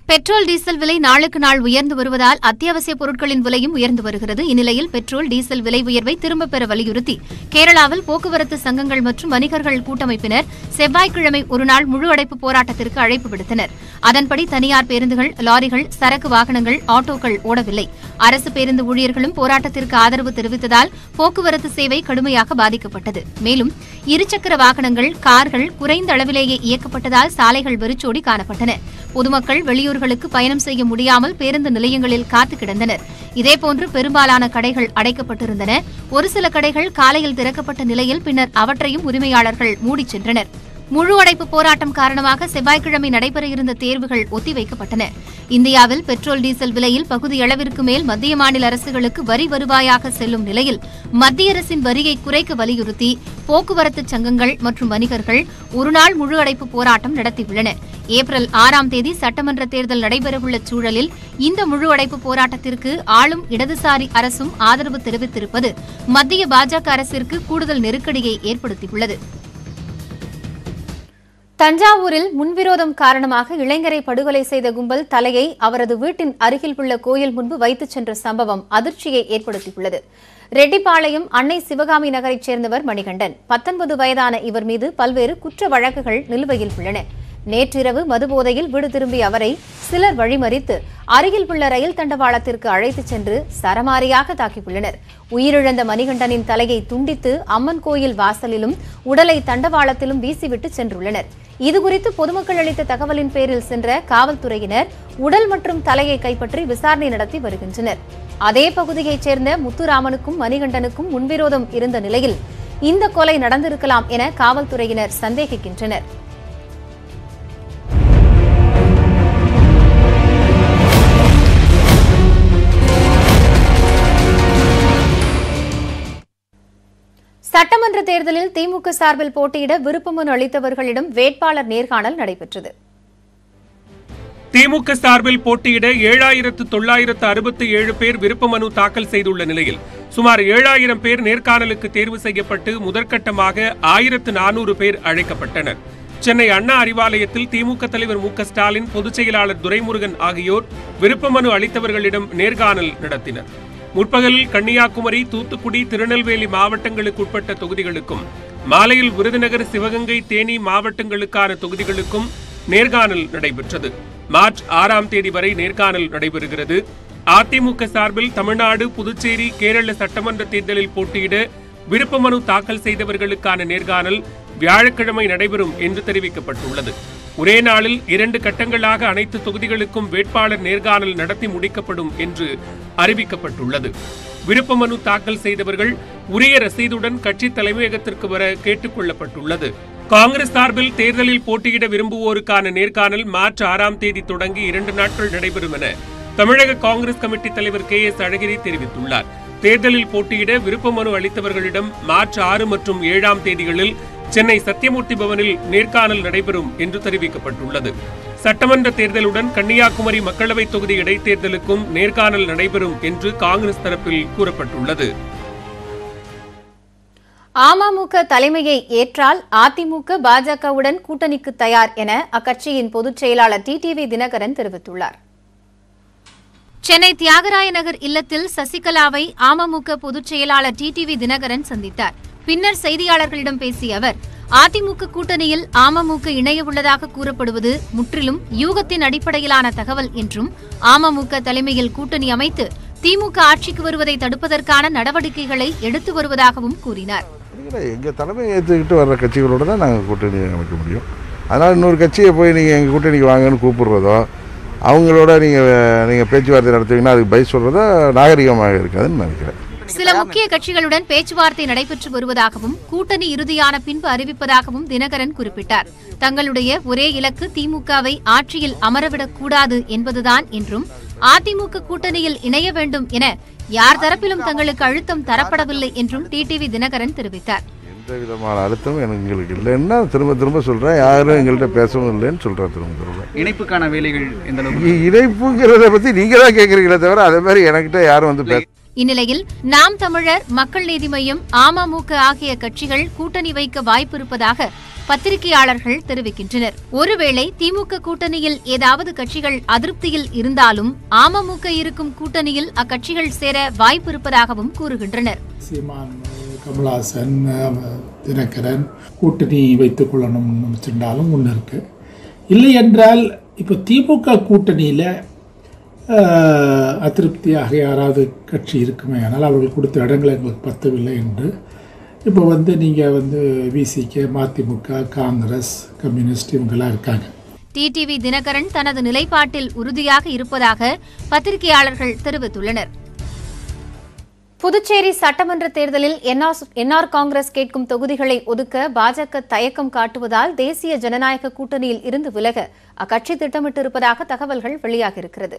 பெட்ரோல் டீசல் விலை நாளுக்கு நாள் உயர்ந்து வருவதால் அத்தியாவசிய பொருட்களின் விலையும் உயர்ந்து வருகிறது. இந்நிலையில் பெட்ரோல் டீசல் விலை உயர்வை திரும்பப் பெற வலியுறுத்தி கேரளாவில் போக்குவரத்து சங்கங்கள் மற்றும் வணிகர்கள் கூட்டமைப்பினர் செவ்வாய்க்கிழமை ஒருநாள் முழு அடைப்பு போராட்டத்திற்கு அழைப்பு விடுத்தனர். அதன்படி தனியார் பேருந்துகள் லாரிகள் சரக்கு வாகனங்கள் ஆட்டோக்கள் ஓடவில்லை. அரசு பேருந்து ஊழியர்களும் போராட்டத்திற்கு ஆதரவு தெரிவித்ததால் போக்குவரத்து சேவை கடுமையாக பாதிக்கப்பட்டது. மேலும் இருசக்கர வாகனங்கள் கார்கள் குறைந்த அளவிலேயே இயக்கப்பட்டதால் சாலைகள் வெறிச்சோடி காணப்பட்டன. பொதுமக்கள் வெளியூர் வெளியூர்களுக்கு பயணம் செய்ய முடியாமல் பேருந்து நிலையங்களில் காத்து கிடந்தனர். இதேபோன்று பெரும்பாலான கடைகள் அடைக்கப்பட்டிருந்தன. ஒரு சில கடைகள் காலையில் திறக்கப்பட்ட நிலையில் பின்னர் அவற்றையும் உரிமையாளர்கள் மூடிச் சென்றனர். முழு அடைப்பு போராட்டம் காரணமாக செவ்வாய்க்கிழமை நடைபெற இருந்த தேர்வுகள் ஒத்திவைக்கப்பட்டன. இந்தியாவில் பெட்ரோல் டீசல் விலையில் பகுதியளவிற்கு மேல் மத்திய மாநில அரசுகளுக்கு வரி வருவாயாக செல்லும் நிலையில் மத்திய அரசின் வரியை குறைக்க வலியுறுத்தி போக்குவரத்து சங்கங்கள் மற்றும் வணிகர்கள் ஒருநாள் முழு அடைப்பு போராட்டம் நடத்தியுள்ளன. ஏப்ரல் ஆறாம் தேதி சட்டமன்ற தேர்தல் நடைபெறவுள்ள சூழலில் இந்த முழு அடைப்பு போராட்டத்திற்கு ஆளும் இடதுசாரி அரசும் ஆதரவு தெரிவித்திருப்பது மத்திய பாஜக அரசிற்கு கூடுதல் நெருக்கடியை ஏற்படுத்தியுள்ளது. தஞ்சாவூரில் முன்விரோதம் காரணமாக இளைஞரை படுகொலை செய்த கும்பல் தலையை அவரது வீட்டின் அருகில் உள்ள கோயில் முன்பு வைத்துச் சென்ற சம்பவம் அதிர்ச்சியை ஏற்படுத்தியுள்ளது. ரெட்டிப்பாளையம் அன்னை சிவகாமி நகரைச் சேர்ந்தவர் மணிகண்டன். பத்தொன்பது வயதான இவர் மீது பல்வேறு குற்ற வழக்குகள் நிலுவையில் உள்ளன. நேற்றிரவு மதுபோதையில் வீடு திரும்பிய அவரை சிலர் வழிமறித்து அருகில் உள்ள ரயில் தண்டவாளத்திற்கு அழைத்துச் சென்று சரமாரியாக தாக்கியுள்ளனர். உயிரிழந்த மணிகண்டனின் தலையை துண்டித்து அம்மன் கோயில் வாசலிலும் உடலை தண்டவாளத்திலும் வீசிவிட்டு சென்றுள்ளனர். இதுகுறித்து பொதுமக்கள் அளித்த தகவலின் பேரில் சென்ற காவல்துறையினர் உடல் மற்றும் தலையை கைப்பற்றி விசாரணை நடத்தி வருகின்றனர். அதே பகுதியைச் சேர்ந்த முத்துராமனுக்கும் மணிகண்டனுக்கும் முன்விரோதம் இருந்த நிலையில் இந்த கொலை நடந்திருக்கலாம் என காவல்துறையினர் சந்தேகிக்கின்றனர். சட்டமன்ற தேர்தலில் திமுக சார்பில் போட்டியிட விருப்பமனு அளித்தவர்களிடம் வேட்பாளர் நேர்காணல் நடைபெற்றது. திமுக சார்பில் போட்டியிட ஏழாயிரத்து தொள்ளாயிரத்து அறுபத்தி ஏழு பேர் விருப்பமனு தாக்கல் செய்துள்ள நிலையில் சுமார் ஏழாயிரம் பேர் நேர்காணலுக்கு தேர்வு செய்யப்பட்டு முதற்கட்டமாக ஆயிரத்து நானூறு பேர் அழைக்கப்பட்டனர். சென்னை அண்ணா அறிவாலயத்தில் திமுக தலைவர் மு ஸ்டாலின் பொதுச் செயலாளர் துரைமுருகன் ஆகியோர் விருப்பமனு அளித்தவர்களிடம் நேர்காணல் நடத்தினர். முற்பகலில் கன்னியாகுமரி தூத்துக்குடி திருநெல்வேலி மாவட்டங்களுக்கு உட்பட்ட தொகுதிகளுக்கும் மாலையில் விருதுநகர் சிவகங்கை தேனி மாவட்டங்களுக்கான தொகுதிகளுக்கும் நேர்காணல் நடைபெற்றது. மார்ச் ஆறாம் தேதி வரை நேர்காணல் நடைபெறுகிறது. அதிமுக சார்பில் தமிழ்நாடு புதுச்சேரி கேரள சட்டமன்ற தேர்தலில் போட்டியிட விருப்ப மனு தாக்கல் செய்தவர்களுக்கான நேர்காணல் வியாழக்கிழமை நடைபெறும் என்று தெரிவிக்கப்பட்டுள்ளது. ஒரே நாளில் இரண்டு கட்டங்களாக அனைத்து தொகுதிகளுக்கும் வேட்பாளர் நேர்காணல் நடத்தி முடிக்கப்படும் என்று அறிவிக்கப்பட்டுள்ளது. விருப்ப மனு தாக்கல் செய்தவர்கள் உரிய ரசீதுடன் கட்சி தலைமையகத்திற்கு வர கேட்டுக் கொள்ளப்பட்டுள்ளது. காங்கிரஸ் சார்பில் தேர்தலில் போட்டியிட விரும்புவோருக்கான நேர்காணல் மார்ச் ஆறாம் தேதி தொடங்கி இரண்டு நாட்கள் நடைபெறும் என தமிழக காங்கிரஸ் கமிட்டி தலைவர் கே எஸ் அழகிரி தெரிவித்துள்ளார். தேர்தலில் போட்டியிட விருப்ப மனு அளித்தவர்களிடம் மார்ச் ஆறு மற்றும் ஏழாம் தேதிகளில் சென்னை சத்தியமூர்த்தி பவனில் நேர்காணல் நடைபெறும் என்று தெரிவிக்கப்பட்டுள்ளது. சட்டமன்ற தேர்தலுடன் கன்னியாகுமரி மக்களவைத் தொகுதி இடைத்தேர்தலுக்கும் நேர்காணல் நடைபெறும் என்று காங்கிரஸ் தரப்பில் கூறப்பட்டுள்ளது. அமமுக தலைமையை ஏற்றால் அதிமுக பாஜகவுடன் கூட்டணிக்கு தயார் என அக்கட்சியின் பொதுச் செயலாளர் டிடிவி தினகரன் தெரிவித்துள்ளார். சென்னை தியாகராய நகர் இல்லத்தில் சசிகலாவை அமமுக பொதுச் செயலாளர் டிடிவி தினகரன் சந்தித்தார். பின்னர் செய்தியாளர்களிடம் பேசிய அவர் அதிமுக கூட்டணியில் அமமுக இணைய உள்ளதாக கூறப்படுவது முற்றிலும் யூகத்தின் அடிப்படையிலான தகவல் என்றும் அமமுக தலைமையில் கூட்டணி அமைத்து திமுக ஆட்சிக்கு வருவதை தடுப்பதற்கான நடவடிக்கைகளை எடுத்து வருவதாகவும் கூறினார். எங்கள் தலைமை ஏற்றுக்கிட்டு வர்ற கட்சிகளோட தான் நாங்கள் கூட்டணி அமைக்க முடியும். அதனால் இன்னொரு கட்சியை போய் நீங்கள் எங்கள் கூட்டணிக்கு வாங்கன்னு கூப்பிடுறதோ அவங்களோட நீங்கள் நீங்கள் பேச்சுவார்த்தை நடத்துவீங்கன்னா அதுக்கு பை சொல்கிறதோ நாகரிகமாக இருக்காதுன்னு நினைக்கிறேன். சில முக்கிய கட்சிகளுடன் பேச்சுவார்த்தை நடைபெற்று வருவதாகவும் கூட்டணி இறுதியான பின்பு அறிவிப்பதாகவும் தினகரன் குறிப்பிட்டார். தங்களுடைய ஒரே இலக்கு திமுகவை ஆட்சியில் அமரவிடக் கூடாது என்பதுதான் என்றும் அதிமுக கூட்டணியில் இணைய வேண்டும் என யார் தரப்பிலும் தங்களுக்கு அழுத்தம் தரப்படவில்லை என்றும் டிடிவி தினகரன் தெரிவித்தார். எந்த விதமான அழுத்தமும் எனக்கு எங்களுக்கு இல்லைன்னா திரும்ப திரும்ப சொல்கிறேன் யாரும் எங்கள்கிட்ட பேசவும் இல்லைன்னு சொல்கிறேன் திரும்ப திரும்ப. இணைப்புக்கான வேலைகள் இணைப்புங்கிறத பற்றி நீங்கள் தான் கேட்குறீங்களே தவிர அதே மாதிரி எனக்கிட்ட யாரும் வந்து பேச இந்நிலையில் நாம் தமிழர் மக்கள் நீதி மையம் அமமுக ஆகிய கட்சிகள் கூட்டணி வைக்க வாய்ப்பிருப்பதாக பத்திரிகையாளர்கள் தெரிவிக்கின்றனர். ஒருவேளை திமுக கூட்டணியில் ஏதாவது கட்சிகள் அதிருப்தியில் இருந்தாலும் அமமுக இருக்கும் கூட்டணியில் அக்கட்சிகள் சேர வாய்ப்பிருப்பதாகவும் கூறுகின்றனர். கமலாசன் தினகரன் கூட்டணி வைத்துக் கொள்ளணும் ஒன்று இருக்கு இல்லை என்றால் இப்போ திமுக கூட்டணியில் அதிருப்தியாக யாராவது கட்சி இருக்குமே ஆனால் அவர்கள் கொடுத்த இடங்கள் எங்களுக்கு பத்தவில்லை என்று. இப்போ வந்து நீங்கள் வந்து விசிக மதிமுக காங்கிரஸ் கம்யூனிஸ்ட் இவங்கெல்லாம் இருக்காங்க. டிடிவி தினகரன் தனது நிலைப்பாட்டில் உறுதியாக இருப்பதாக பத்திரிகையாளர்கள் தெரிவித்துள்ளனர். புதுச்சேரி சட்டமன்ற தேர்தலில் என்ஆர் காங்கிரஸ் கேட்கும் தொகுதிகளை ஒதுக்க பாஜக தயக்கம் காட்டுவதால் தேசிய ஜனநாயக கூட்டணியில் இருந்து விலக அக்கட்சி திட்டமிட்டிருப்பதாக தகவல்கள் வெளியாகியிருக்கிறது.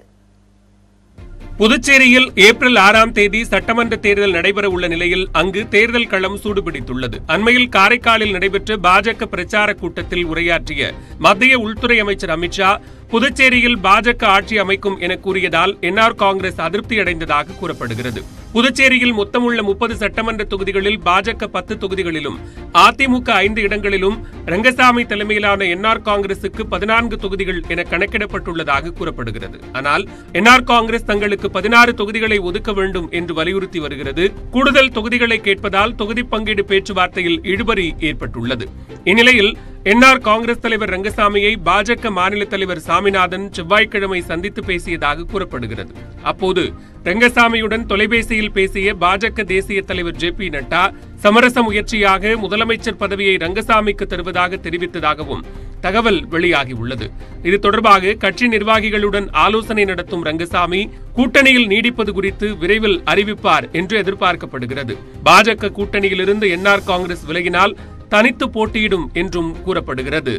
புதுச்சேரியில் ஏப்ரல் ஆறாம் தேதி சட்டமன்ற தேர்தல் நடைபெற உள்ள நிலையில் அங்கு தேர்தல் களம் சூடுபிடித்துள்ளது. அண்மையில் காரைக்காலில் நடைபெற்ற பாஜக பிரச்சார கூட்டத்தில் உரையாற்றிய மத்திய உள்துறை அமைச்சர் அமித்ஷா புதுச்சேரியில் பாஜக ஆட்சி அமைக்கும் என கூறியதால் என்ஆர் காங்கிரஸ் அதிருப்தியடைந்ததாக கூறப்படுகிறது. புதுச்சேரியில் மொத்தமுள்ள முப்பது சட்டமன்ற தொகுதிகளில் பாஜக பத்து தொகுதிகளிலும் அதிமுக ஐந்து இடங்களிலும் ரங்கசாமி தலைமையிலான என்ஆர் காங்கிரசுக்கு பதினான்கு தொகுதிகள் என கணக்கிடப்பட்டுள்ளதாக கூறப்படுகிறது. ஆனால் என்ஆர் காங்கிரஸ் தங்களுக்கு பதினாறு தொகுதிகளை ஒதுக்க வேண்டும் என்று வலியுறுத்தி வருகிறது. கூடுதல் தொகுதிகளை கேட்பதால் தொகுதி பங்கீடு பேச்சுவார்த்தையில் இழுபறி ஏற்பட்டுள்ளது. இந்நிலையில் என்ஆர் காங்கிரஸ் தலைவர் ரங்கசாமியை பாஜக மாநில தலைவர் சா சாமிநாதன் செவ்வாய்க்கிழமை சந்தித்து பேசியதாக கூறப்படுகிறது. அப்போது ரங்கசாமியுடன் தொலைபேசியில் பேசிய பாஜக தேசிய தலைவர் ஜே பி நட்டா சமரச முயற்சியாக முதலமைச்சர் பதவியை ரங்கசாமிக்கு தருவதாக தெரிவித்ததாகவும் தகவல் வெளியாகியுள்ளது. இது தொடர்பாக கட்சி நிர்வாகிகளுடன் ஆலோசனை நடத்தும் ரங்கசாமி கூட்டணியில் நீடிப்பது குறித்து விரைவில் அறிவிப்பார் என்று எதிர்பார்க்கப்படுகிறது. பாஜக கூட்டணியிலிருந்து என்ஆர் காங்கிரஸ் விலகினால் தனித்து போட்டியிடும் என்றும் கூறப்படுகிறது.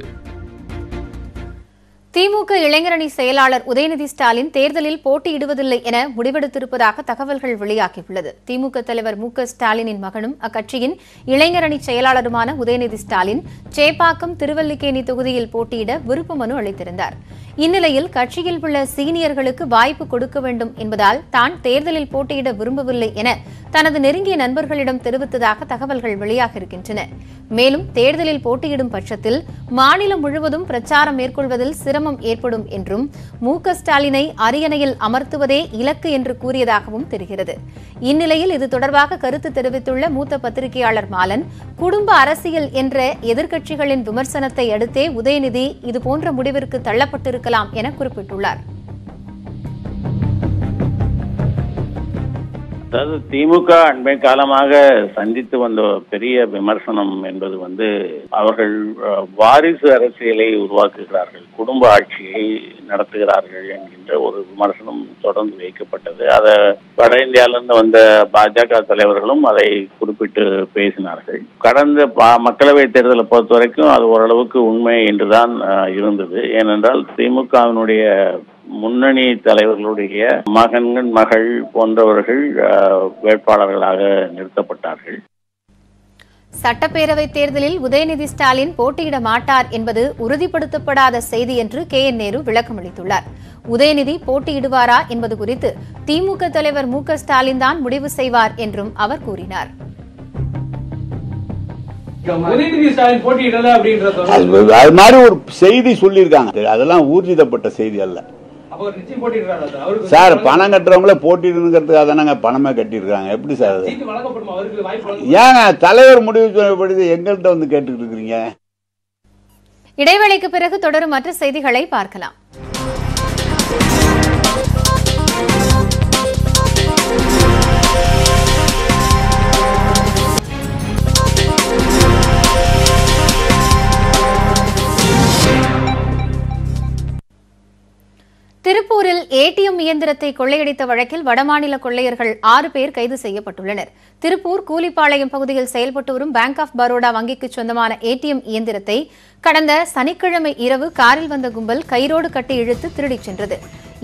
திமுக இளைஞரணி செயலாளர் உதயநிதி ஸ்டாலின் தேர்தலில் போட்டியிடுவதில்லை என முடிவெடுத்திருப்பதாக தகவல்கள் வெளியாகியுள்ளது. திமுக தலைவர் மு க ஸ்டாலினின் மகனும் அக்கட்சியின் இளைஞரணி செயலாளருமான உதயநிதி ஸ்டாலின் சேப்பாக்கம் திருவல்லிக்கேணி தொகுதியில் போட்டியிட விருப்ப மனு அளித்திருந்தார். இந்நிலையில் கட்சியில் உள்ள சீனியர்களுக்கு வாய்ப்பு கொடுக்க வேண்டும் என்பதால் தான் தேர்தலில் போட்டியிட விரும்பவில்லை என தனது நெருங்கிய நண்பர்களிடம் தெரிவித்ததாக தகவல்கள் வெளியாகியிருக்கின்றன மேலும் தேர்தலில் போட்டியிடும் பட்சத்தில் மாநிலம் முழுவதும் பிரச்சாரம் மேற்கொள்வதில் சிரமம் ஏற்படும் என்றும் மு க ஸ்டாலினை அரியணையில் அமர்த்துவதே இலக்கு என்று கூறியதாகவும் தெரிகிறது. இந்நிலையில் இது தொடர்பாக கருத்து தெரிவித்துள்ள மூத்த பத்திரிகையாளர் மாலன் குடும்ப அரசியல் என்ற எதிர்க்கட்சிகளின் விமர்சனத்தை அடுத்தே உதயநிதி இதுபோன்ற முடிவிற்கு தள்ளப்பட்டிருக்கலாம் என குறிப்பிட்டுள்ளார். அதாவது திமுக அண்மை காலமாக சந்தித்து வந்த பெரிய விமர்சனம் என்பது வந்து அவர்கள் வாரிசு அரசியலை உருவாக்குகிறார்கள் குடும்ப ஆட்சியை நடத்துகிறார்கள் என்கின்ற ஒரு விமர்சனம் தொடர்ந்து வைக்கப்பட்டது. அதை வட இந்தியாவிலிருந்து வந்த பாஜக தலைவர்களும் அதை குறிப்பிட்டு பேசினார்கள். கடந்த பா- தேர்தலை பொறுத்த வரைக்கும் அது ஓரளவுக்கு உண்மை என்றுதான் இருந்தது. ஏனென்றால் திமுகவினுடைய முன்னணி தலைவர்களுடைய மகன்கள் மகள் போன்றவர்கள் வேட்பாளர்களாக நிறுத்தப்பட்டார்கள். சட்டப்பேரவைத் தேர்தலில் உதயநிதி ஸ்டாலின் போட்டியிட மாட்டார் என்பது உறுதிப்படுத்தப்படாத செய்தி என்று கே. என். நேரு விளக்கமளித்துள்ளார். உதயநிதி போட்டியிடுவாரா என்பது குறித்து திமுக தலைவர் மு. க. ஸ்டாலின் தான் முடிவு செய்வார் என்றும் அவர் கூறினார். அது மாதிரி ஒரு செய்தி சொல்லியிருக்காங்க. அதெல்லாம் ஊர்ஜிதப்பட்ட செய்தி அல்ல. சார் பணம் கட்டுறவங்களே போட்டிடுங்கிறதுக்காக தானங்க பணமே கட்டியிருக்காங்க. எப்படி சார் ஏங்க தலைவர் முடிவு சொல்லப்படுது எங்கள்கிட்ட வந்து கேட்டுக்கிட்டு இருக்கிறீங்க? இடைவேளைக்கு பிறகு தொடரும் மற்ற செய்திகளை பார்க்கலாம். திருப்பூரில் ஏடிஎம் இயந்திரத்தை கொள்ளையடித்த வழக்கில் வடமாநில கொள்ளையர்கள் ஆறு பேர் கைது செய்யப்பட்டுள்ளனர். திருப்பூர் கூலிப்பாளையம் பகுதியில் செயல்பட்டு வரும் பேங்க் ஆஃப் பரோடா வங்கிக்கு சொந்தமான ஏடிஎம் இயந்திரத்தை கடந்த சனிக்கிழமை இரவு காரில் வந்த கும்பல் கயிறோடு கட்டி இழுத்து திருடிச் சென்றது.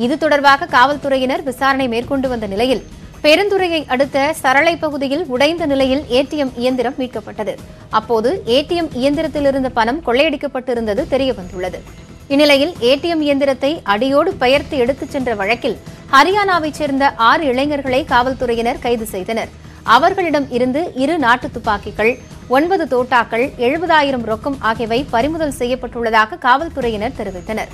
இது தொடர்பாக காவல்துறையினர் விசாரணை மேற்கொண்டு வந்த நிலையில் பெருந்துறையை அடுத்த சரளை பகுதியில் உடைந்த நிலையில் ஏடிஎம் இயந்திரம் மீட்கப்பட்டது. அப்போது ஏடிஎம் இயந்திரத்தில் இருந்த பணம் கொள்ளையடிக்கப்பட்டிருந்தது தெரியவந்துள்ளது. இந்நிலையில் ஏடிஎம் இயந்திரத்தை அடியோடு பெயர்த்து எடுத்துச் சென்ற வழக்கில் ஹரியானாவைச் சேர்ந்த ஆறு இளைஞர்களை காவல்துறையினர் கைது செய்தனர். அவர்களிடம் இருந்து இரு நாட்டு துப்பாக்கிகள் ஒன்பது தோட்டாக்கள் எழுபதாயிரம் ரொக்கம் ஆகியவை பறிமுதல் செய்யப்பட்டுள்ளதாக காவல்துறையினர் தெரிவித்தனர்.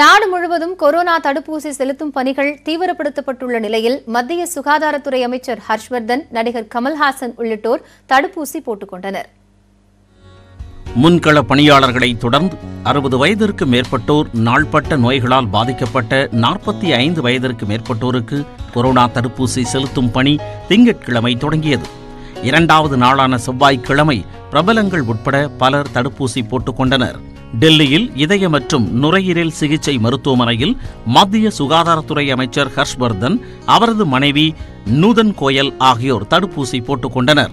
நாடு முழுவதும் கொரோனா தடுப்பூசி செலுத்தும் பணிகள் தீவிரப்படுத்தப்பட்டுள்ள நிலையில் மத்திய சுகாதாரத்துறை அமைச்சர் ஹர்ஷ்வர்தன் நடிகர் கமல்ஹாசன் உள்ளிட்டோர் தடுப்பூசி போட்டுக் கொண்டனர். முன்கள பணியாளர்களை தொடர்ந்து அறுபது வயதிற்கு மேற்பட்டோர் நாள்பட்ட நோய்களால் பாதிக்கப்பட்ட நாற்பத்தி ஐந்து வயதிற்கு மேற்பட்டோருக்கு கொரோனா தடுப்பூசி செலுத்தும் பணி திங்கட்கிழமை தொடங்கியது. இரண்டாவது நாளான செவ்வாய்க்கிழமை பிரபலங்கள் உட்பட பலர் தடுப்பூசி போட்டுக்கொண்டனர். டெல்லியில் இதய மற்றும் நுரையீரல் சிகிச்சை மருத்துவமனையில் மத்திய சுகாதாரத்துறை அமைச்சர் ஹர்ஷ்வர்தன் அவரது மனைவி நூதன் கோயல் ஆகியோர் தடுப்பூசி போட்டுக்கொண்டனர்.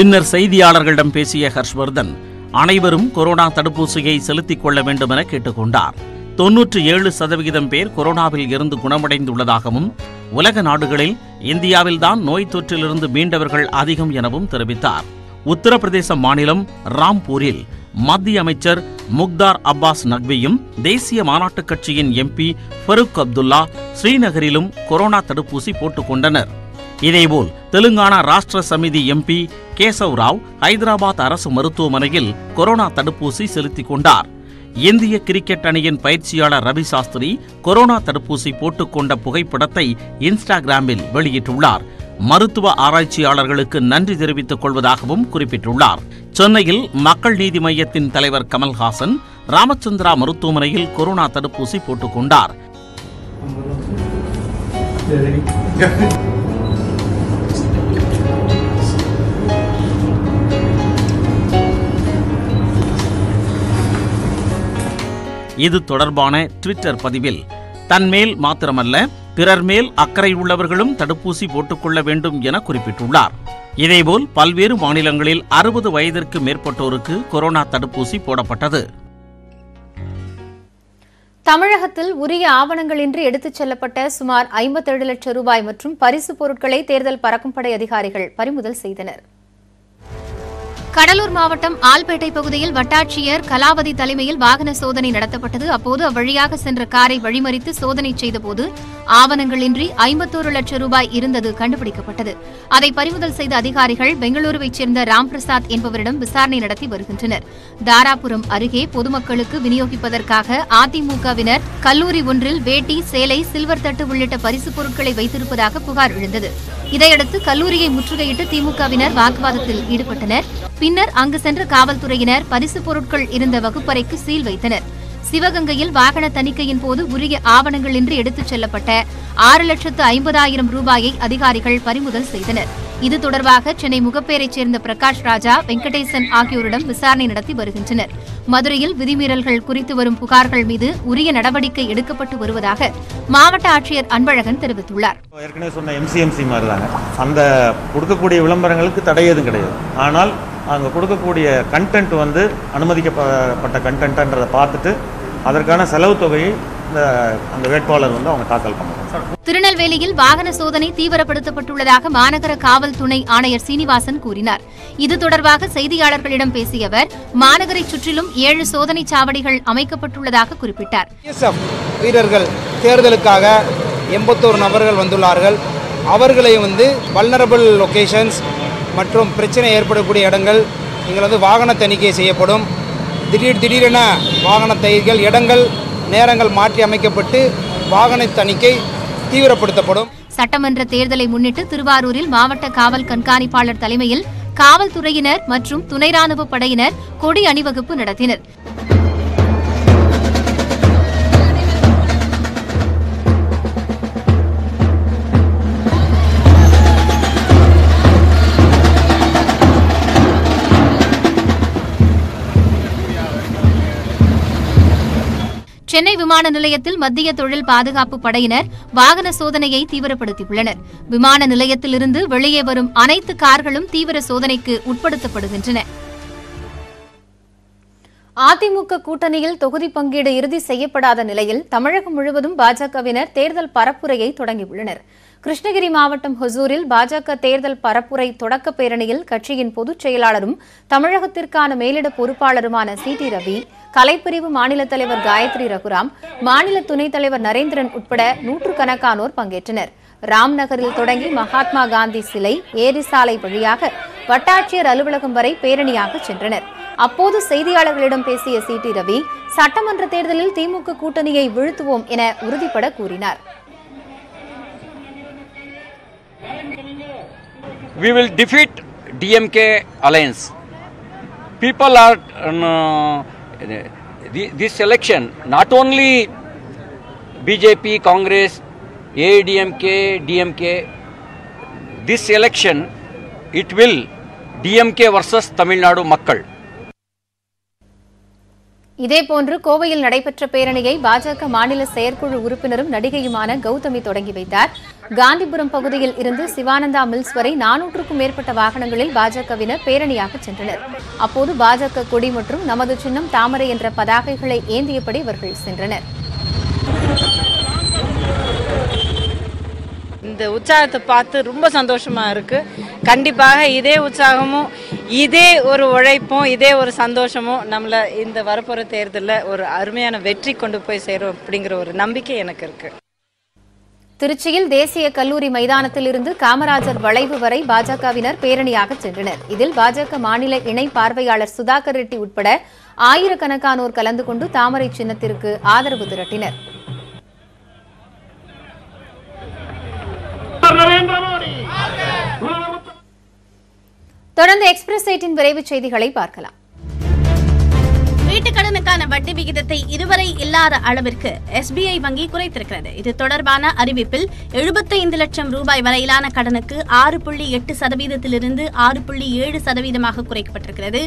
பின்னர் செய்தியாளர்களிடம் பேசிய ஹர்ஷ்வர்தன் அனைவரும் கொரோனா தடுப்பூசியை செலுத்திக் கொள்ள வேண்டும் என கேட்டுக்கொண்டார். தொன்னூற்று ஏழு சதவிகிதம் பேர் கொரோனாவில் இருந்து குணமடைந்துள்ளதாகவும் உலக நாடுகளில் இந்தியாவில்தான் நோய் தொற்றிலிருந்து மீண்டவர்கள் அதிகம் எனவும் தெரிவித்தார். உத்தரப்பிரதேச மாநிலம் ராம்பூரில் மத்திய அமைச்சர் முக்தார் அப்பாஸ் நக்வியும் தேசிய மாநாட்டுக் கட்சியின் எம்பி ஃபருக் அப்துல்லா ஸ்ரீநகரிலும் கொரோனா தடுப்பூசி போட்டுக் கொண்டனர். இதேபோல் தெலுங்கானா ராஷ்டிர சமிதி எம்பி கேசவ் ராவ் ஹைதராபாத் அரசு மருத்துவமனையில் கொரோனா தடுப்பூசி செலுத்திக் கொண்டார். இந்திய கிரிக்கெட் அணியின் பயிற்சியாளர் ரவி சாஸ்திரி கொரோனா தடுப்பூசி போட்டுக்கொண்ட புகைப்படத்தை இன்ஸ்டாகிராமில் வெளியிட்டுள்ளார். மருத்துவ ஆராய்ச்சியாளர்களுக்கு நன்றி தெரிவித்துக் கொள்வதாகவும் குறிப்பிட்டுள்ளார். சென்னையில் மக்கள் நீதி மையத்தின் தலைவர் கமல்ஹாசன் ராமச்சந்திரா மருத்துவமனையில் கொரோனா தடுப்பூசி போட்டுக் இது தொடர்பான ட்விட்டர் பதிவில் தன்மேல் மாத்திரமல்ல பிறர் மேல் அக்கறை உள்ளவர்களும் தடுப்பூசி போட்டுக்கொள்ள வேண்டும் என குறிப்பிட்டுள்ளார். இதேபோல் பல்வேறு மாநிலங்களில் அறுபது வயதிற்கு மேற்பட்டோருக்கு கொரோனா தடுப்பூசி போடப்பட்டது. தமிழகத்தில் உரிய ஆவணங்களின்றி எடுத்துச் செல்லப்பட்ட சுமார் ஐம்பத்தேழு லட்சம் ரூபாய் மற்றும் பரிசு பொருட்களை தேர்தல் பறக்கும் படை அதிகாரிகள் பறிமுதல் செய்தனர். கடலூர் மாவட்டம் ஆல்பேட்டை பகுதியில் வட்டாட்சியர் கலாவதி தலைமையில் வாகன சோதனை நடத்தப்பட்டது. அப்போது அவ்வழியாக சென்ற காரை வழிமறித்து சோதனை செய்தபோது ஆவணங்களின்றி ஐம்பத்தோரு லட்சம் ரூபாய் இருந்தது கண்டுபிடிக்கப்பட்டது. அதை பறிமுதல் செய்த அதிகாரிகள் பெங்களூருவைச் சேர்ந்த ராம்பிரசாத் என்பவரிடம் விசாரணை நடத்தி வருகின்றனர். தாராபுரம் அருகே பொதுமக்களுக்கு விநியோகிப்பதற்காக அதிமுகவினர் கல்லூரி ஒன்றில் வேட்டி சேலை சில்வர் தட்டு உள்ளிட்ட பரிசுப் பொருட்களை வைத்திருப்பதாக புகார் எழுந்தது. இதையடுத்து கல்லூரியை முற்றுகையிட்டு திமுகவினர் வாக்குவாதத்தில் ஈடுபட்டனர். பின்னர் அங்கு சென்ற காவல்துறையினர் பரிசுப் பொருட்கள் இருந்த வகுப்பறைக்கு சீல் வைத்தனர். சிவகங்கையில் வாகன தணிக்கையின் போது உரிய ஆவணங்களின்றி எடுத்துச் செல்லப்பட்ட ஆறு லட்சத்து ஐம்பதாயிரம் ரூபாயை அதிகாரிகள் பறிமுதல் செய்தனர். இது தொடர்பாக சென்னை முகப்பேரைச் சேர்ந்த பிரகாஷ் ராஜா வெங்கடேசன் ஆகியோரிடம் விசாரணை நடத்தி வருகின்றனர். மதுரையில் விதிமீறல்கள் குறித்து வரும் புகார்கள் மீது உரிய நடவடிக்கை எடுக்கப்பட்டு வருவதாக மாவட்ட ஆட்சியர் அன்பழகன் தெரிவித்துள்ளார். ஏற்கனவே சொன்ன எம்சிஎம்சி மாதிரி தாங்க அந்த கொடுக்கக்கூடிய விளம்பரங்களுக்கு தடை எதுவும் கிடையாது. ஆனால் அங்கே கொடுக்கக்கூடிய கண்டென்ட் வந்து அனுமதிக்கப்பட்ட கண்டென்ட்ன்றதை பார்த்துட்டு அதற்கான செலவு தொகையை இந்த அந்த வேட்பாளர் வந்து அவங்க தாக்கல் பண்ணணும் திருநெல்வேலியில் வாகன சோதனை தீவிரப்படுத்தப்பட்டுள்ளதாக மாநகர காவல் துணை ஆணையர் சீனிவாசன் கூறினார். இது தொடர்பாக செய்தியாளர்களிடம் பேசிய அவர் மாநகரைச் சுற்றிலும் ஏழு சோதனைச் சாவடிகள் அமைக்கப்பட்டுள்ளதாக குறிப்பிட்டார். வீரர்கள் தேர்தலுக்காக எண்பத்தோரு நபர்கள் வந்துள்ளார்கள். அவர்களை வந்து வல்னரபிள் லொகேஷன்ஸ் மற்றும் பிரச்சனை ஏற்படக்கூடிய இடங்கள் இங்கே வந்து வாகன தணிக்கை செய்யப்படும். திடீர் திடீரென வாகன தைகள் இடங்கள் நேரங்கள் மாற்றி அமைக்கப்பட்டு வாகன தணிக்கை தீவிரப்படுத்தப்படும். சட்டமன்ற தேர்தலை முன்னிட்டு திருவாரூரில் மாவட்ட காவல் கண்காணிப்பாளர் தலைமையில் காவல்துறையினர் மற்றும் துணை ராணுவ படையினர் கொடி அணிவகுப்பு நடத்தினர். சென்னை விமான நிலையத்தில் மத்திய தொழில் பாதுகாப்பு படையினர் வாகன சோதனையை தீவிரப்படுத்தியுள்ளனர். விமான நிலையத்திலிருந்து வெளியே வரும் அனைத்து கார்களும் தீவிர சோதனைக்கு உட்படுத்தப்படுகின்றன. அதிமுக கூட்டணியில் தொகுதி பங்கீடு இறுதி செய்யப்படாத நிலையில் தமிழகம் முழுவதும் பாஜகவினர் தேர்தல் பரப்புரையை தொடங்கியுள்ளனர். கிருஷ்ணகிரி மாவட்டம் ஹொசூரில் பாஜக தேர்தல் பரப்புரை தொடக்க பேரணியில் கட்சியின் பொதுச் செயலாளரும் தமிழகத்திற்கான மேலிட பொறுப்பாளருமான சி டி ரவி கலைப்பிரிவு மாநில தலைவர் காயத்ரி ரகுராம் மாநில துணைத் தலைவர் நரேந்திரன் உட்பட நூற்றுக்கணக்கானோர் பங்கேற்றனர். ராம்நகரில் தொடங்கி மகாத்மா காந்தி சிலை ஏரி சாலை வழியாக வட்டாட்சியர் அலுவலகம் வரை பேரணியாக சென்றனர். அப்போது செய்தியாளர்களிடம் பேசிய சி. டி. ரவி சட்டமன்ற தேர்தலில் திமுக கூட்டணியை வீழ்த்துவோம் என உறுதிபட கூறினார். We will defeat DMK alliance. People are uh, this election not only BJP, Congress, ADMK, DMK. This election it will DMK versus Tamil Nadu Makkal. இதேபோன்று கோவையில் நடைபெற்ற பேரணியை பாஜக மாநில செயற்குழு உறுப்பினரும் நடிகையுமான கௌதமி தொடங்கி வைத்தார். காந்திபுரம் பகுதியில் இருந்து சிவானந்தா மில்ஸ் வரை நானூற்றுக்கும் மேற்பட்ட வாகனங்களில் பாஜகவினர் பேரணியாக சென்றனர். அப்போது பாஜக கொடி மற்றும் நமது சின்னம் தாமரை என்ற பதாகைகளை ஏந்தியபடி அவர்கள் சென்றனர். இந்த உற்சாகத்தை பார்த்து ரொம்ப சந்தோஷமா இருக்கு. கண்டிப்பாக இதே உற்சாகமும் இதே ஒரு உழைப்பும் இதே ஒரு சந்தோஷமும் நம்மள இந்த வரப்போற தேர்தலில் ஒரு அருமையான வெற்றி கொண்டு போய் சேரும் அப்படிங்கிற ஒரு நம்பிக்கை எனக்கு இருக்கு. திருச்சியில் தேசிய கல்லூரி மைதானத்தில் இருந்து காமராஜர் வளைவு வரை பாஜகவினர் பேரணியாக சென்றனர். இதில் பாஜக மாநில இணை பார்வையாளர் சுதாகர் ரெட்டி உட்பட ஆயிரக்கணக்கானோர் கலந்து கொண்டு தாமரை சின்னத்திற்கு ஆதரவு திரட்டினர். தொடர்ந்து எக்ஸ்பிரஸ் எயிட்டின் விரைவுச் செய்திகளை பார்க்கலாம். வீட்டுக்கடனுக்கான வட்டி விகிதத்தை இதுவரை இல்லாத அளவிற்கு எஸ்பிஐ வங்கி குறைத்திருக்கிறது. இது தொடர்பான அறிவிப்பில் 75 லட்சம் ரூபாய் வரையிலான கடனுக்கு ஆறு புள்ளி எட்டு சதவீதத்திலிருந்து ஆறு புள்ளி ஏழு சதவீதமாக குறைக்கப்பட்டிருக்கிறது.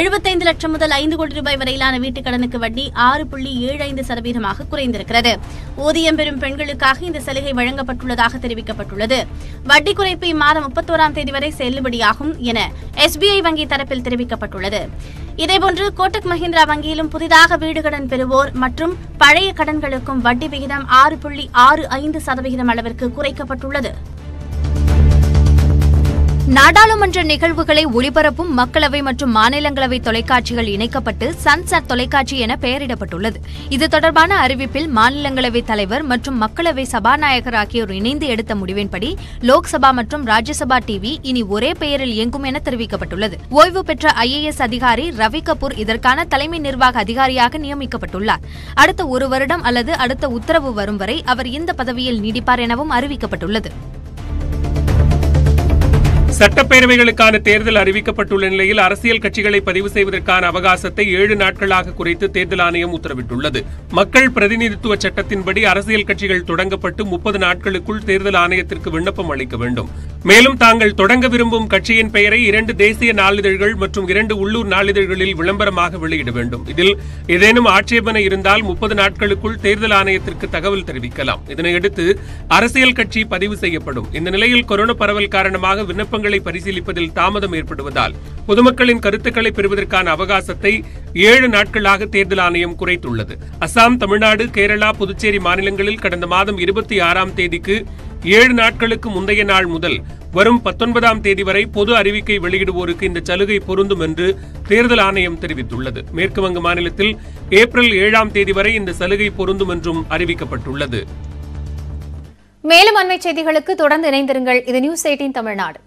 75 லட்சம் முதல் ஐந்து கோடி ரூபாய் வரையிலான வீட்டுக்கடனுக்கு வட்டி ஆறு புள்ளி ஏழு ஐந்து சதவீதமாக குறைந்திருக்கிறது. ஊதியம் பெறும் பெண்களுக்காக இந்த சலுகை வழங்கப்பட்டுள்ளதாக தெரிவிக்கப்பட்டுள்ளது. வட்டி குறைப்பு இம்மாதம் முப்பத்தோராம் தேதி வரை செல்லுபடியாகும் என எஸ்பிஐ வங்கி தரப்பில் தெரிவிக்கப்பட்டுள்ளது. இதேபோன்று கோட்டக் மஹிந்திரா வங்கியிலும் புதிதாக வீடு கடன் பெறுவோர் மற்றும் பழைய கடன்களுக்கும் வட்டி விகிதம் ஆறு புள்ளி ஆறு ஐந்து சதவிகிதம் அளவிற்கு குறைக்கப்பட்டுள்ளது. நாடாளுமன்ற நிகழ்வுகளை ஒளிபரப்பும் மக்களவை மற்றும் மாநிலங்களவை தொலைக்காட்சிகள் இணைக்கப்பட்டு சன்சட் தொலைக்காட்சி என பெயரிடப்பட்டுள்ளது. இது தொடர்பான அறிவிப்பில் மாநிலங்களவை தலைவர் மற்றும் மக்களவை சபாநாயகர் ஆகியோர் இணைந்து எடுத்த முடிவின்படி லோக்சபா மற்றும் ராஜ்யசபா டிவி இனி ஒரே பெயரில் இயங்கும் என தெரிவிக்கப்பட்டுள்ளது. ஓய்வு பெற்ற ஐஏஎஸ் அதிகாரி ரவி கபூர் இதற்கான தலைமை நிர்வாக அதிகாரியாக நியமிக்கப்பட்டுள்ளார். அடுத்த ஒரு வருடம் அல்லது அடுத்த உத்தரவு வரும் வரை அவர் இந்த பதவியில் நீடிப்பார் எனவும் அறிவிக்கப்பட்டுள்ளது. சட்டப்பேரவைகளுக்கான தேர்தல் அறிவிக்கப்பட்டுள்ள நிலையில் அரசியல் கட்சிகளை பதிவு செய்வதற்கான அவகாசத்தை ஏழு நாட்களாக குறைத்து தேர்தல் ஆணையம் உத்தரவிட்டுள்ளது. மக்கள் பிரதிநிதித்துவ சட்டத்தின்படி அரசியல் கட்சிகள் தொடங்கப்பட்டு முப்பது நாட்களுக்குள் தேர்தல் ஆணையத்திற்கு விண்ணப்பம் அளிக்க வேண்டும். மேலும் தாங்கள் தொடங்க விரும்பும் கட்சியின் பெயரை இரண்டு தேசிய நாளிதழ்கள் மற்றும் இரண்டு உள்ளூர் நாளிதழ்களில் விளம்பரமாக வெளியிட வேண்டும். இதில் ஏதேனும் ஆட்சேபனை இருந்தால் முப்பது நாட்களுக்குள் தேர்தல் ஆணையத்திற்கு தகவல் தெரிவிக்கலாம். இதனையடுத்து அரசியல் கட்சி பதிவு செய்யப்படும். இந்த நிலையில் கொரோனா பரவல் காரணமாக விண்ணப்பங்கள் பரிசீலிப்பதில் தாமதம் ஏற்படுவதால் பொதுமக்களின் கருத்துக்களை பெறுவதற்கான அவகாசத்தை ஏழு நாட்களாக தேர்தல் ஆணையம் குறைத்துள்ளது. அசாம் தமிழ்நாடு கேரளா புதுச்சேரி மாநிலங்களில் கடந்த மாதம் இருபத்தி ஆறாம் தேதிக்கு ஏழு நாட்களுக்கு முந்தைய நாள் முதல் வரும் பத்தொன்பதாம் தேதி வரை பொது அறிவிக்கை வெளியிடுவோருக்கு இந்த சலுகை பொருந்தும் என்று தேர்தல் ஆணையம் தெரிவித்துள்ளது. மேற்கு வங்க மாநிலத்தில் ஏப்ரல் ஏழாம் தேதி வரை இந்த சலுகை பொருந்தும் என்றும் அறிவிக்கப்பட்டுள்ளது. மேலும் அண்மை செய்திகளுக்கு தொடர்ந்து இணைந்திருங்கள். இது நியூஸ் எயிட்டீன் தமிழ்நாடு.